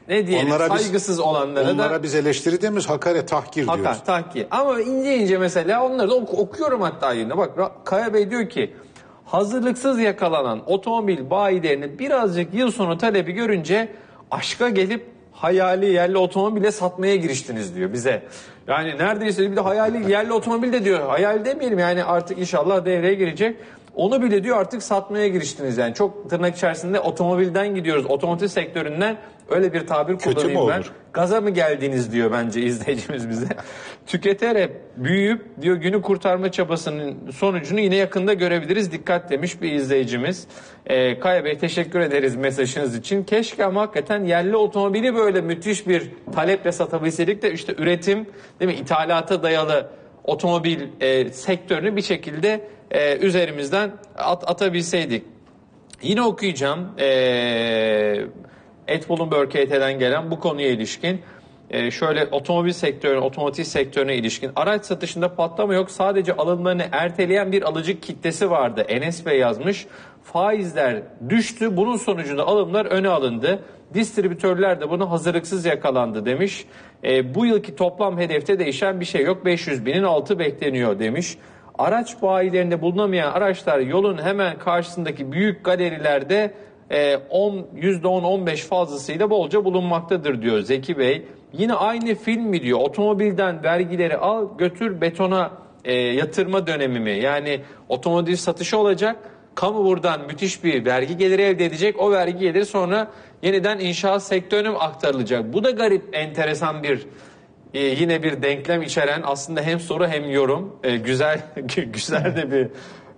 ne diyelim Onlara biz- saygısız olanlara da Onlara biz eleştiri demiyoruz, hakaret, tahkir diyoruz. Hakar, tahkir. Ama ince ince mesela onları da ok- okuyorum hatta yine. Bak Ra- Kaya Bey diyor ki hazırlıksız yakalanan otomobil bayilerinin birazcık yıl sonu talebi görünce aşka gelip hayali yerli otomobile satmaya giriştiniz diyor bize. Yani neredeyse bir de hayali yerli otomobil de diyor. Hayal demeyelim yani artık inşallah devreye girecek. Onu bile diyor artık satmaya giriştiniz yani. Çok tırnak içerisinde otomobilden gidiyoruz. Otomotiv sektöründen öyle bir tabir Kötü mü kullanayım ben. olur? Gaza mı geldiniz diyor bence izleyicimiz bize. Tüketerek büyüyüp diyor günü kurtarma çabasının sonucunu yine yakında görebiliriz. Dikkat demiş bir izleyicimiz. Ee, Kaya Bey teşekkür ederiz mesajınız için. Keşke ama hakikaten yerli otomobili böyle müthiş bir taleple satabilseydik de işte üretim değil mi ithalata dayalı otomobil e, sektörünü bir şekilde e, üzerimizden at, atabilseydik. Yine okuyacağım. Ee, Ed Bloomberg ET'den gelen bu konuya ilişkin. Ee, şöyle otomobil sektörüne, otomotiv sektörüne ilişkin araç satışında patlama yok. Sadece alımlarını erteleyen bir alıcı kitlesi vardı. Enes Bey yazmış. Faizler düştü. Bunun sonucunda alımlar öne alındı. Distribütörler de buna hazırlıksız yakalandı demiş. Ee, bu yılki toplam hedefte değişen bir şey yok. 500 binin altı bekleniyor demiş. Araç bayilerinde bulunamayan araçlar yolun hemen karşısındaki büyük galerilerde e, 10 %10-15 fazlasıyla bolca bulunmaktadır diyor Zeki Bey. Yine aynı film mi diyor otomobilden vergileri al götür betona e, yatırma dönemi mi? Yani otomobil satışı olacak Kamu buradan müthiş bir vergi geliri elde edecek. O vergi geliri sonra yeniden inşaat sektörüne aktarılacak? Bu da garip, enteresan bir e, yine bir denklem içeren aslında hem soru hem yorum. E, güzel güzel de bir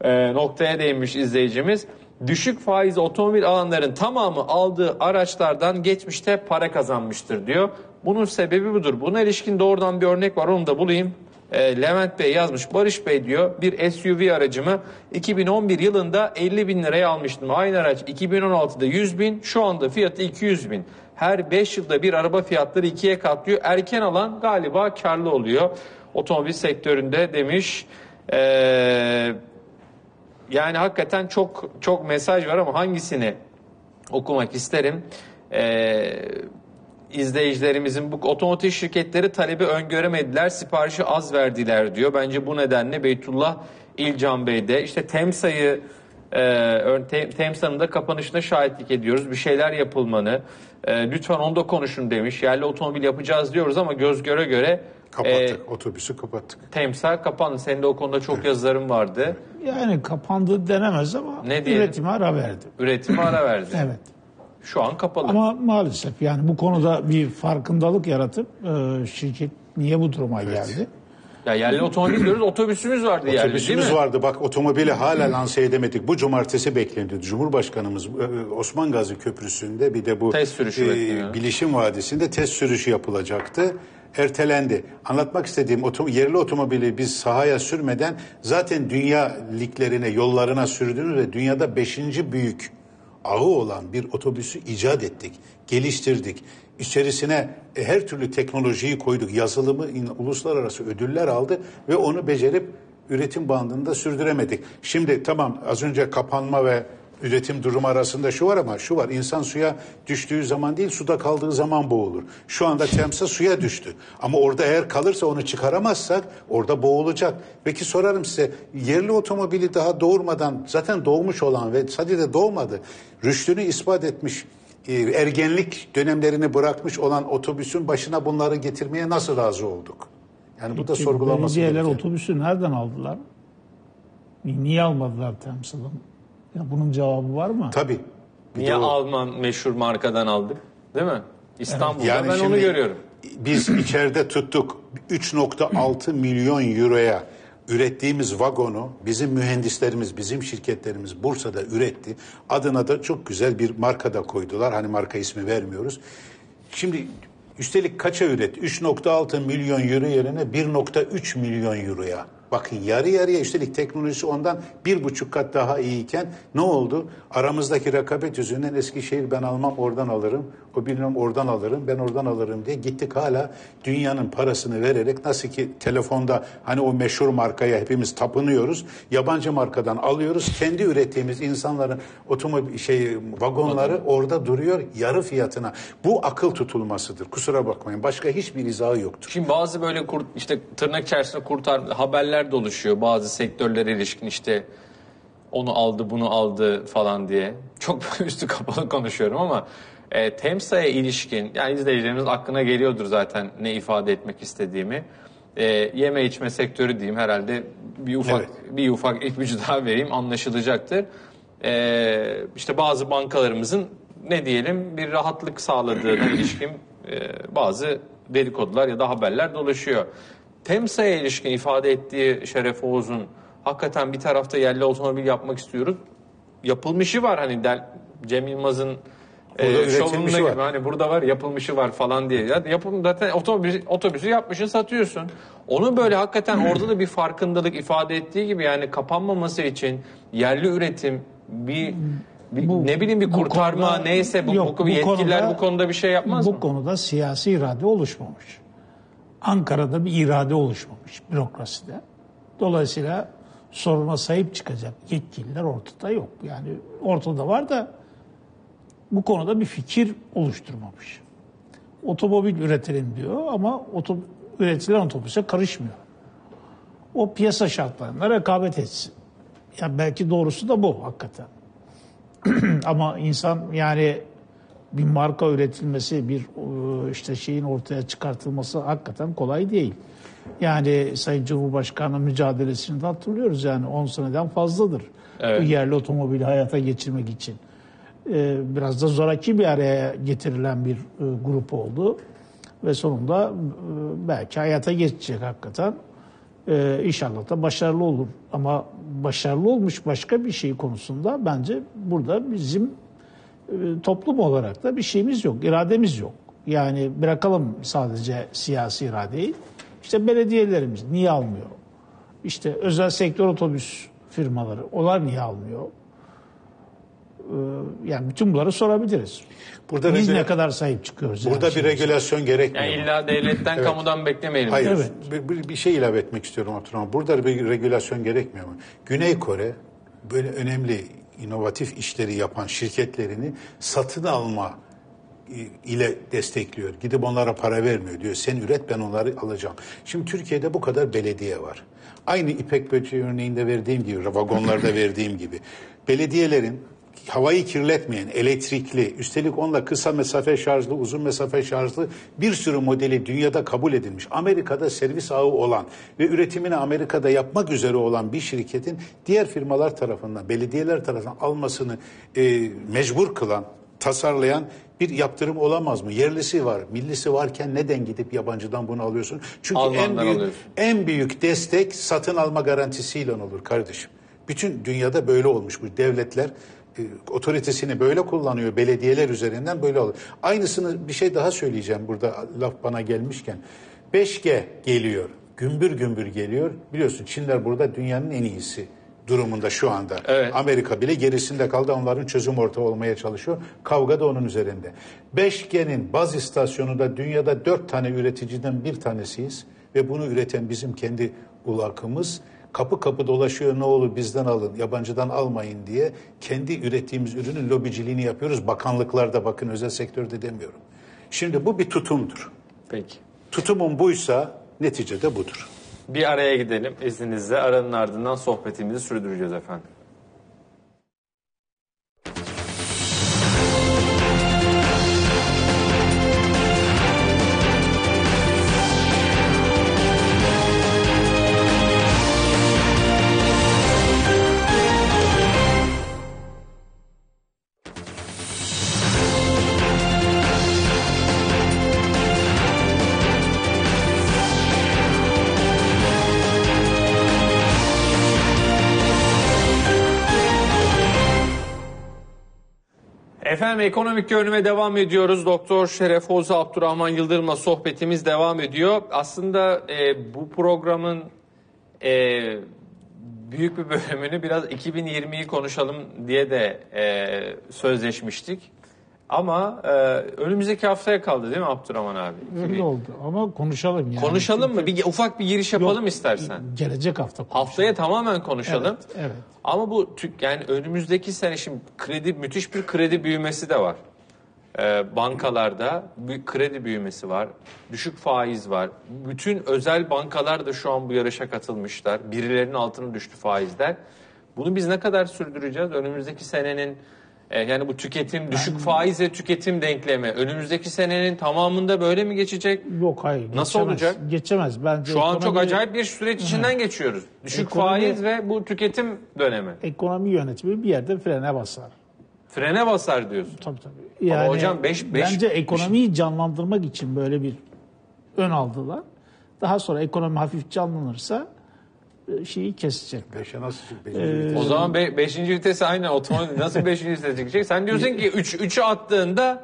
e, noktaya değinmiş izleyicimiz. Düşük faiz otomobil alanların tamamı aldığı araçlardan geçmişte para kazanmıştır diyor. Bunun sebebi budur. Buna ilişkin doğrudan bir örnek var onu da bulayım. E, Levent Bey yazmış. Barış Bey diyor bir SUV aracımı 2011 yılında 50 bin liraya almıştım. Aynı araç 2016'da 100 bin şu anda fiyatı 200 bin. Her 5 yılda bir araba fiyatları ikiye katlıyor. Erken alan galiba karlı oluyor. Otomobil sektöründe demiş. Eee yani hakikaten çok çok mesaj var ama hangisini okumak isterim? Ee, izleyicilerimizin bu otomotiv şirketleri talebi öngöremediler, siparişi az verdiler diyor. Bence bu nedenle Beytullah İlcan Bey de işte TEMSA'yı e, Tem- TEMSA'nın da kapanışına şahitlik ediyoruz. Bir şeyler yapılmanı. e, lütfen onu da konuşun demiş. Yerli otomobil yapacağız diyoruz ama göz göre göre Kapattık, e, otobüsü kapattık. TEMSA kapandı. Senin de o konuda çok yazıların vardı. Yani kapandı denemez ama Ne diyelim? üretime ara verdi. Üretime ara verdi. Evet. Şu an kapalı. Ama maalesef yani bu konuda bir farkındalık yaratıp e, şirket niye bu duruma geldi? Ya yerli otomobil diyoruz. Otobüsümüz vardı yerli değil Otobüsümüz mi? vardı. Bak otomobili hala lanse edemedik. Bu cumartesi bekleniyordu. Cumhurbaşkanımız e, Osman Gazi Köprüsü'nde bir de bu Test sürüşü bekleniyor. Bilişim Vadisi'nde test sürüşü yapılacaktı. Ertelendi. Anlatmak istediğim otom yerli otomobili biz sahaya sürmeden zaten dünya liglerine, yollarına sürdünüz ve dünyada beşinci büyük ağı olan bir otobüsü icat ettik, geliştirdik. İçerisine e, her türlü teknolojiyi koyduk. Yazılımı uluslararası ödüller aldı ve onu becerip üretim bandında sürdüremedik. Şimdi tamam az önce kapanma ve üretim durumu arasında şu var ama şu var. İnsan suya düştüğü zaman değil suda kaldığı zaman boğulur. Şu anda temsa suya düştü. Ama orada eğer kalırsa onu çıkaramazsak orada boğulacak. Peki sorarım size yerli otomobili daha doğurmadan zaten doğmuş olan ve sadece doğmadı. Rüştünü ispat etmiş e, ergenlik dönemlerini bırakmış olan otobüsün başına bunları getirmeye nasıl razı olduk? Yani bu da sorgulanması gereken. otobüsü nereden aldılar? Niye almadılar temsilin? Ya bunun cevabı var mı? Tabii. Bir Niye de o- Alman meşhur markadan aldık? Değil mi? İstanbul'da Yani ben onu şimdi görüyorum. Biz içeride tuttuk 3.6 milyon euroya ürettiğimiz vagonu bizim mühendislerimiz, bizim şirketlerimiz Bursa'da üretti. Adına da çok güzel bir marka da koydular. Hani marka ismi vermiyoruz. Şimdi üstelik kaça üret? 3.6 milyon euro yerine 1.3 milyon euroya. Bakın yarı yarıya üstelik teknolojisi ondan bir buçuk kat daha iyiyken ne oldu? Aramızdaki rekabet yüzünden Eskişehir ben almam oradan alırım. O bilmem oradan alırım ben oradan alırım diye gittik hala dünyanın parasını vererek nasıl ki telefonda hani o meşhur markaya hepimiz tapınıyoruz. Yabancı markadan alıyoruz. Kendi ürettiğimiz insanların otomobil şey vagonları orada duruyor yarı fiyatına. Bu akıl tutulmasıdır. Kusura bakmayın. Başka hiçbir izahı yoktur. Şimdi bazı böyle kurt, işte tırnak içerisinde kurtar haberler doluşuyor bazı sektörlere ilişkin işte onu aldı bunu aldı falan diye. Çok üstü kapalı konuşuyorum ama e, TEMSA'ya ilişkin yani izleyicilerimiz aklına geliyordur zaten ne ifade etmek istediğimi. E, yeme içme sektörü diyeyim herhalde bir ufak Evet. bir ufak ipucu daha vereyim anlaşılacaktır. E, işte bazı bankalarımızın ne diyelim bir rahatlık sağladığına ilişkin e, bazı dedikodular ya da haberler dolaşıyor. TEMSA'ya ilişkin ifade ettiği Şeref Oğuz'un hakikaten bir tarafta yerli otomobil yapmak istiyoruz. Yapılmışı var hani del, Cem Yılmaz'ın Burada e, üretilmişi şovunda var. gibi hani burada var yapılmışı var falan diye. Ya yapım zaten otobüs, otobüsü yapmışsın satıyorsun. Onu böyle hakikaten orada da bir farkındalık ifade ettiği gibi yani kapanmaması için yerli üretim bir, bir Bu- ne bileyim bir bu kurtarma konuda- neyse bu, Yok, bu, bu yetkililer konuda- bu konuda bir şey yapmaz bu mı? konuda siyasi irade oluşmamış. Ankara'da bir irade oluşmamış bürokraside. Dolayısıyla soruna sahip çıkacak yetkililer ortada yok. Yani ortada var da bu konuda bir fikir oluşturmamış. Otomobil üretelim diyor ama oto, üretilen otobüse karışmıyor. O piyasa şartlarında rekabet etsin. Ya belki doğrusu da bu hakikaten. Ama insan yani bir marka üretilmesi, bir e, işte şeyin ortaya çıkartılması hakikaten kolay değil. Yani Sayın Cumhurbaşkanı mücadelesini de hatırlıyoruz yani 10 seneden fazladır. Evet. Bu yerli otomobili hayata geçirmek için. Ee, biraz da zoraki bir araya getirilen bir e, grup oldu. Ve sonunda e, belki hayata geçecek hakikaten. İnşallah da başarılı olur. Ama başarılı olmuş başka bir şey konusunda bence burada bizim e, toplum olarak da bir şeyimiz yok, irademiz yok. Yani bırakalım sadece siyasi iradeyi. İşte belediyelerimiz niye almıyor? İşte özel sektör otobüs firmaları, onlar niye almıyor? Ee, Yani bütün bunları sorabiliriz. Burada Biz ne kadar sahip çıkıyoruz? Burada yani bir şimdi? regülasyon gerekmiyor. Yani illa devletten, kamudan beklemeyelim. Hayır, diyorsun. bir, bir- bir şey ilave etmek istiyorum Abdurrahman. Burada bir regülasyon gerekmiyor mu? Güney Kore böyle önemli inovatif işleri yapan şirketlerini satın alma e, ile destekliyor. Gidip onlara para vermiyor diyor. Sen üret ben onları alacağım. Şimdi Türkiye'de bu kadar belediye var. Aynı İpek Böceği örneğinde verdiğim gibi, vagonlarda verdiğim gibi. Belediyelerin havayı kirletmeyen, elektrikli, üstelik onunla kısa mesafe şarjlı, uzun mesafe şarjlı bir sürü modeli dünyada kabul edilmiş. Amerika'da servis ağı olan ve üretimini Amerika'da yapmak üzere olan bir şirketin diğer firmalar tarafından, belediyeler tarafından almasını e, mecbur kılan, tasarlayan bir yaptırım olamaz mı? Yerlisi var, millisi varken neden gidip yabancıdan bunu alıyorsun? Çünkü en Almandan büyük, alıyorsun. en büyük destek satın alma garantisiyle olur kardeşim. Bütün dünyada böyle olmuş bu devletler e, otoritesini böyle kullanıyor belediyeler üzerinden böyle oluyor. Aynısını bir şey daha söyleyeceğim burada laf bana gelmişken. 5G geliyor. Gümbür gümbür geliyor. Biliyorsun Çinler burada dünyanın en iyisi durumunda şu anda. Evet. Amerika bile gerisinde kaldı. Onların çözüm ortağı olmaya çalışıyor. Kavga da onun üzerinde. 5G'nin baz istasyonu da dünyada 4 tane üreticiden bir tanesiyiz. Ve bunu üreten bizim kendi ulakımız. Kapı kapı dolaşıyor ne olur bizden alın, yabancıdan almayın diye kendi ürettiğimiz ürünün lobiciliğini yapıyoruz. Bakanlıklarda bakın özel sektörde demiyorum. Şimdi bu bir tutumdur. Peki. Tutumun buysa neticede budur. Bir araya gidelim izninizle. Aranın ardından sohbetimizi sürdüreceğiz efendim. Efendim ekonomik görünüme devam ediyoruz. Doktor Şeref Hoza Abdurrahman Yıldırım'la sohbetimiz devam ediyor. Aslında e, bu programın e, büyük bir bölümünü biraz 2020'yi konuşalım diye de e, sözleşmiştik. Ama e, önümüzdeki haftaya kaldı değil mi Abdurrahman abi? Öyle oldu ama konuşalım yani. Konuşalım mı? Bir ufak bir giriş yapalım istersen. Gelecek hafta konuşalım. Haftaya tamamen konuşalım. Evet, evet. Ama bu yani önümüzdeki sene şimdi kredi müthiş bir kredi büyümesi de var. Ee, bankalarda bir kredi büyümesi var. Düşük faiz var. Bütün özel bankalar da şu an bu yarışa katılmışlar. Birilerinin altına düştü faizler. Bunu biz ne kadar sürdüreceğiz? Önümüzdeki senenin e, yani bu tüketim, düşük faiz ve tüketim denklemi önümüzdeki senenin tamamında böyle mi geçecek? Yok hayır. Nasıl geçemez. olacak? Geçemez. Bence Şu an çok acayip bir süreç içinden geçiyoruz. Düşük Ekonomi- faiz ve bu tüketim dönemi. Ekonomi yönetimi bir yerde frene basar. Frene basar diyorsun. Tabii tabii. Yani hocam beş- beş- bence ekonomiyi canlandırmak için böyle bir ön aldılar. Daha sonra ekonomi hafif canlanırsa şeyi kesecek. Beşe nasıl Ee, beşinci O zaman 5. vites aynı otomobil nasıl 5. vitese çıkacak? Sen diyorsun ki 3 3'ü attığında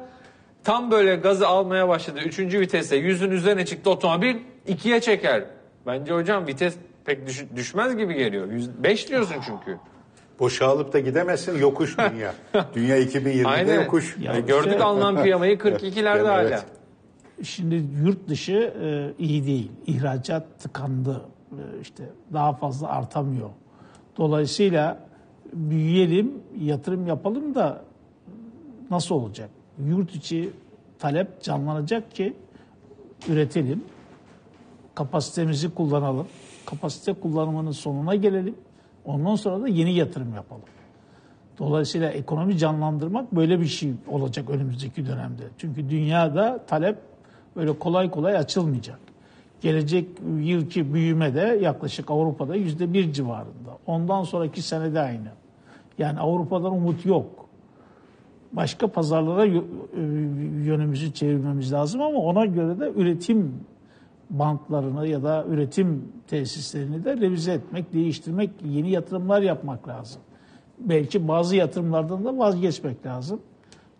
tam böyle gazı almaya başladı. 3. vitese yüzün üzerine çıktı otomobil 2'ye çeker. Bence hocam vites pek düş- düşmez gibi geliyor. 5 diyorsun çünkü. Boşalıp da gidemezsin yokuş dünya. dünya 2020'de Aynen. yokuş. Ya E, gördük işte- Alman piyamayı 42'lerde hala. Evet. Şimdi yurt dışı e, iyi değil. İhracat tıkandı. E, işte daha fazla artamıyor. Dolayısıyla büyüyelim, yatırım yapalım da nasıl olacak? Yurt içi talep canlanacak ki üretelim. Kapasitemizi kullanalım. Kapasite kullanımının sonuna gelelim. Ondan sonra da yeni yatırım yapalım. Dolayısıyla ekonomi canlandırmak böyle bir şey olacak önümüzdeki dönemde. Çünkü dünyada talep böyle kolay kolay açılmayacak. Gelecek yılki büyüme de yaklaşık Avrupa'da yüzde bir civarında. Ondan sonraki senede aynı. Yani Avrupa'dan umut yok. Başka pazarlara e, yönümüzü çevirmemiz lazım ama ona göre de üretim bantlarını ya da üretim tesislerini de revize etmek, değiştirmek, yeni yatırımlar yapmak lazım. Belki bazı yatırımlardan da vazgeçmek lazım.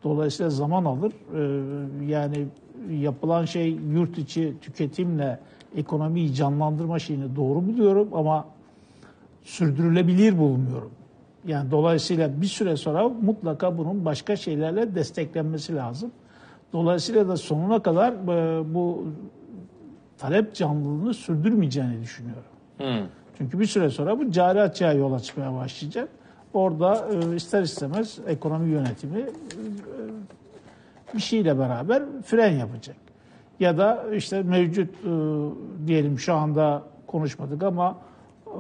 Dolayısıyla zaman alır. Ee, Yani yapılan şey yurt içi tüketimle ekonomiyi canlandırma şeyini doğru buluyorum ama sürdürülebilir bulmuyorum. Yani dolayısıyla bir süre sonra mutlaka bunun başka şeylerle desteklenmesi lazım. Dolayısıyla da sonuna kadar e, bu talep canlılığını sürdürmeyeceğini düşünüyorum. Hmm. Çünkü bir süre sonra bu cari açığa yol açmaya başlayacak. Orada e, ister istemez ekonomi yönetimi e, bir şeyle beraber fren yapacak. Ya da işte mevcut e, diyelim şu anda konuşmadık ama e,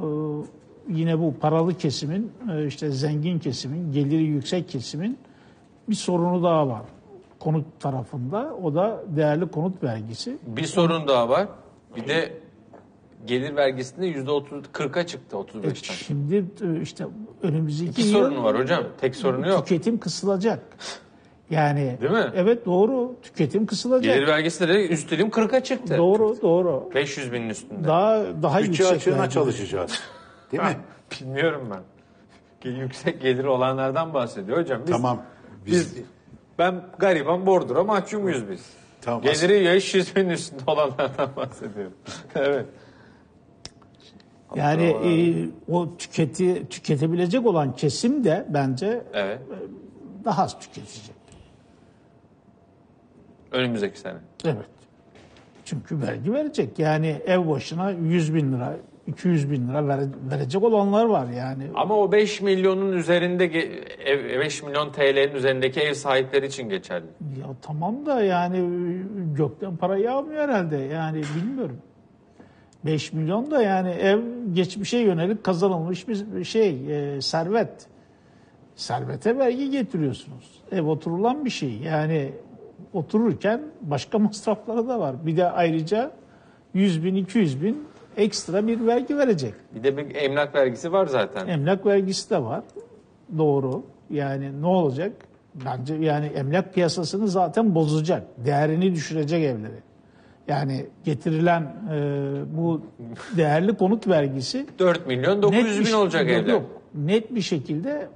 yine bu paralı kesimin e, işte zengin kesimin geliri yüksek kesimin bir sorunu daha var konut tarafında. O da değerli konut vergisi. Bir sorun daha var. Bir de gelir vergisinde yüzde otuz, 40'a çıktı 35'ten. Şimdi e, işte önümüzdeki İki yıl sorunu var hocam. Tek sorunu yok. tüketim kısılacak. Yani Değil mi? Evet doğru. Tüketim kısılacak. Gelir vergisi de üstelik 40'a çıktı. Doğru, doğru. 500 binin üstünde. Daha daha Bütçe yüksek açığına vergi. çalışacağız. Değil mi? Bilmiyorum ben. Yüksek gelir olanlardan bahsediyor hocam. Biz, Tamam. Biz, Biz, ben gariban bordura mahkumuyuz biz. Tamam, Geliri 500 bin üstünde olanlardan bahsediyorum. evet. Yani e, o tüketi tüketebilecek olan kesim de bence Evet. daha az tüketecek. Önümüzdeki sene. Evet. Çünkü vergi verecek. Yani ev başına 100 bin lira, 200 bin lira vere- verecek olanlar var yani. Ama o 5 milyonun üzerinde ev, 5 milyon TL'nin üzerindeki ev sahipleri için geçerli. Ya tamam da yani gökten para yağmıyor herhalde. Yani bilmiyorum. 5 milyon da yani ev geçmişe yönelik kazanılmış bir şey, e, servet. Servete vergi getiriyorsunuz. Ev oturulan bir şey. Yani otururken başka masrafları da var. Bir de ayrıca 100 bin, 200 bin ekstra bir vergi verecek. Bir de bir emlak vergisi var zaten. Emlak vergisi de var. Doğru. Yani ne olacak? Bence yani emlak piyasasını zaten bozacak. Değerini düşürecek evleri. Yani getirilen e, bu değerli konut vergisi 4 milyon net 900 bir bin olacak evler. yok. net bir şekilde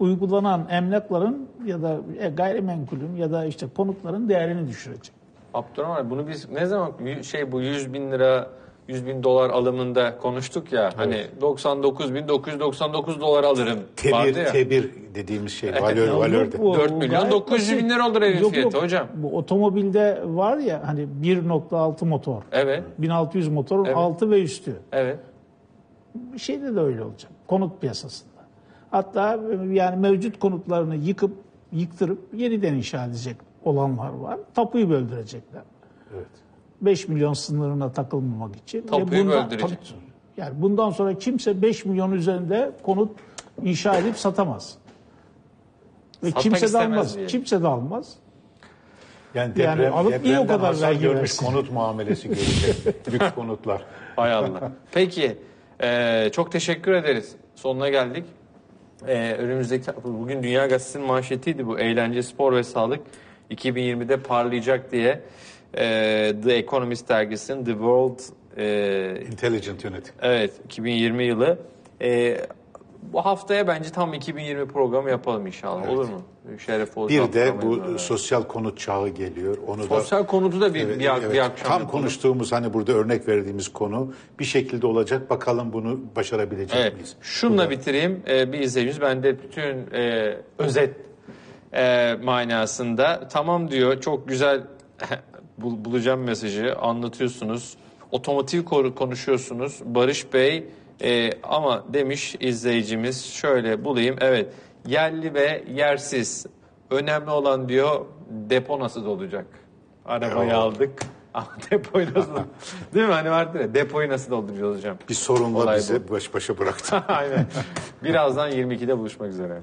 uygulanan emlakların ya da e, gayrimenkulün ya da işte konutların değerini düşürecek. Abdurrahman bunu biz ne zaman şey bu 100 bin lira 100 bin dolar alımında konuştuk ya hani 99 bin 999 dolar alırım vardı tebir, ya. tebir dediğimiz şey, valör, Ya valörde. yok, bu- 4 bu milyon gayet 900 bin lira olur evin Yok, fiyatı yok. hocam. Bu otomobilde var ya hani 1.6 motor. Evet 1600 motorun Evet. altı ve üstü. evet. Şeyde de öyle olacak. Konut piyasasında. Hatta yani mevcut konutlarını yıkıp yıktırıp yeniden inşa edecek olanlar var. Tapuyu böldürecekler. Evet. 5 milyon sınırına takılmamak için. Tapuyu böldürecek. tabii- yani bundan sonra kimse 5 milyon üzerinde konut inşa edip satamaz. Ve Satmak kimse de almaz. diye. Kimse de almaz. Yani Yani deprem, alıp niye o kadar vergi görmüş versin? konut muamelesi görecek. Lüks konutlar. Hay Allah. Peki e, çok teşekkür ederiz. Sonuna geldik. E, önümüzdeki bugün Dünya Gazetesi'nin manşetiydi bu eğlence, spor ve sağlık 2020'de parlayacak diye e, The Economist dergisinin The World e, Intelligent yönetim. Evet, 2020 yılı. Ee, bu haftaya bence tam 2020 programı yapalım inşallah. Olur mu? Şeref olur. Bir de bu sosyal konut çağı geliyor. Onu da sosyal konutu da bir, Evet, bir, evet. bir akşam Tam yapalım. konuştuğumuz hani burada örnek verdiğimiz konu bir şekilde olacak. Bakalım bunu başarabilecek Evet. miyiz? Şunla bitireyim. Ee, bir izleyicimiz ben de bütün e, özet e, manasında tamam diyor. Çok güzel bul- bulacağım mesajı anlatıyorsunuz. Otomotiv konuşuyorsunuz. Barış Bey e, ama demiş izleyicimiz şöyle bulayım. Evet yerli ve yersiz. Önemli olan diyor depo nasıl dolacak? Arabayı Ya. aldık. Ama depoyu nasıl? Değil mi? Hani vardır ya depoyu nasıl dolduracağız hocam? Bir sorunla Olay bizi baş başa bıraktı. Aynen. Birazdan 22'de buluşmak üzere.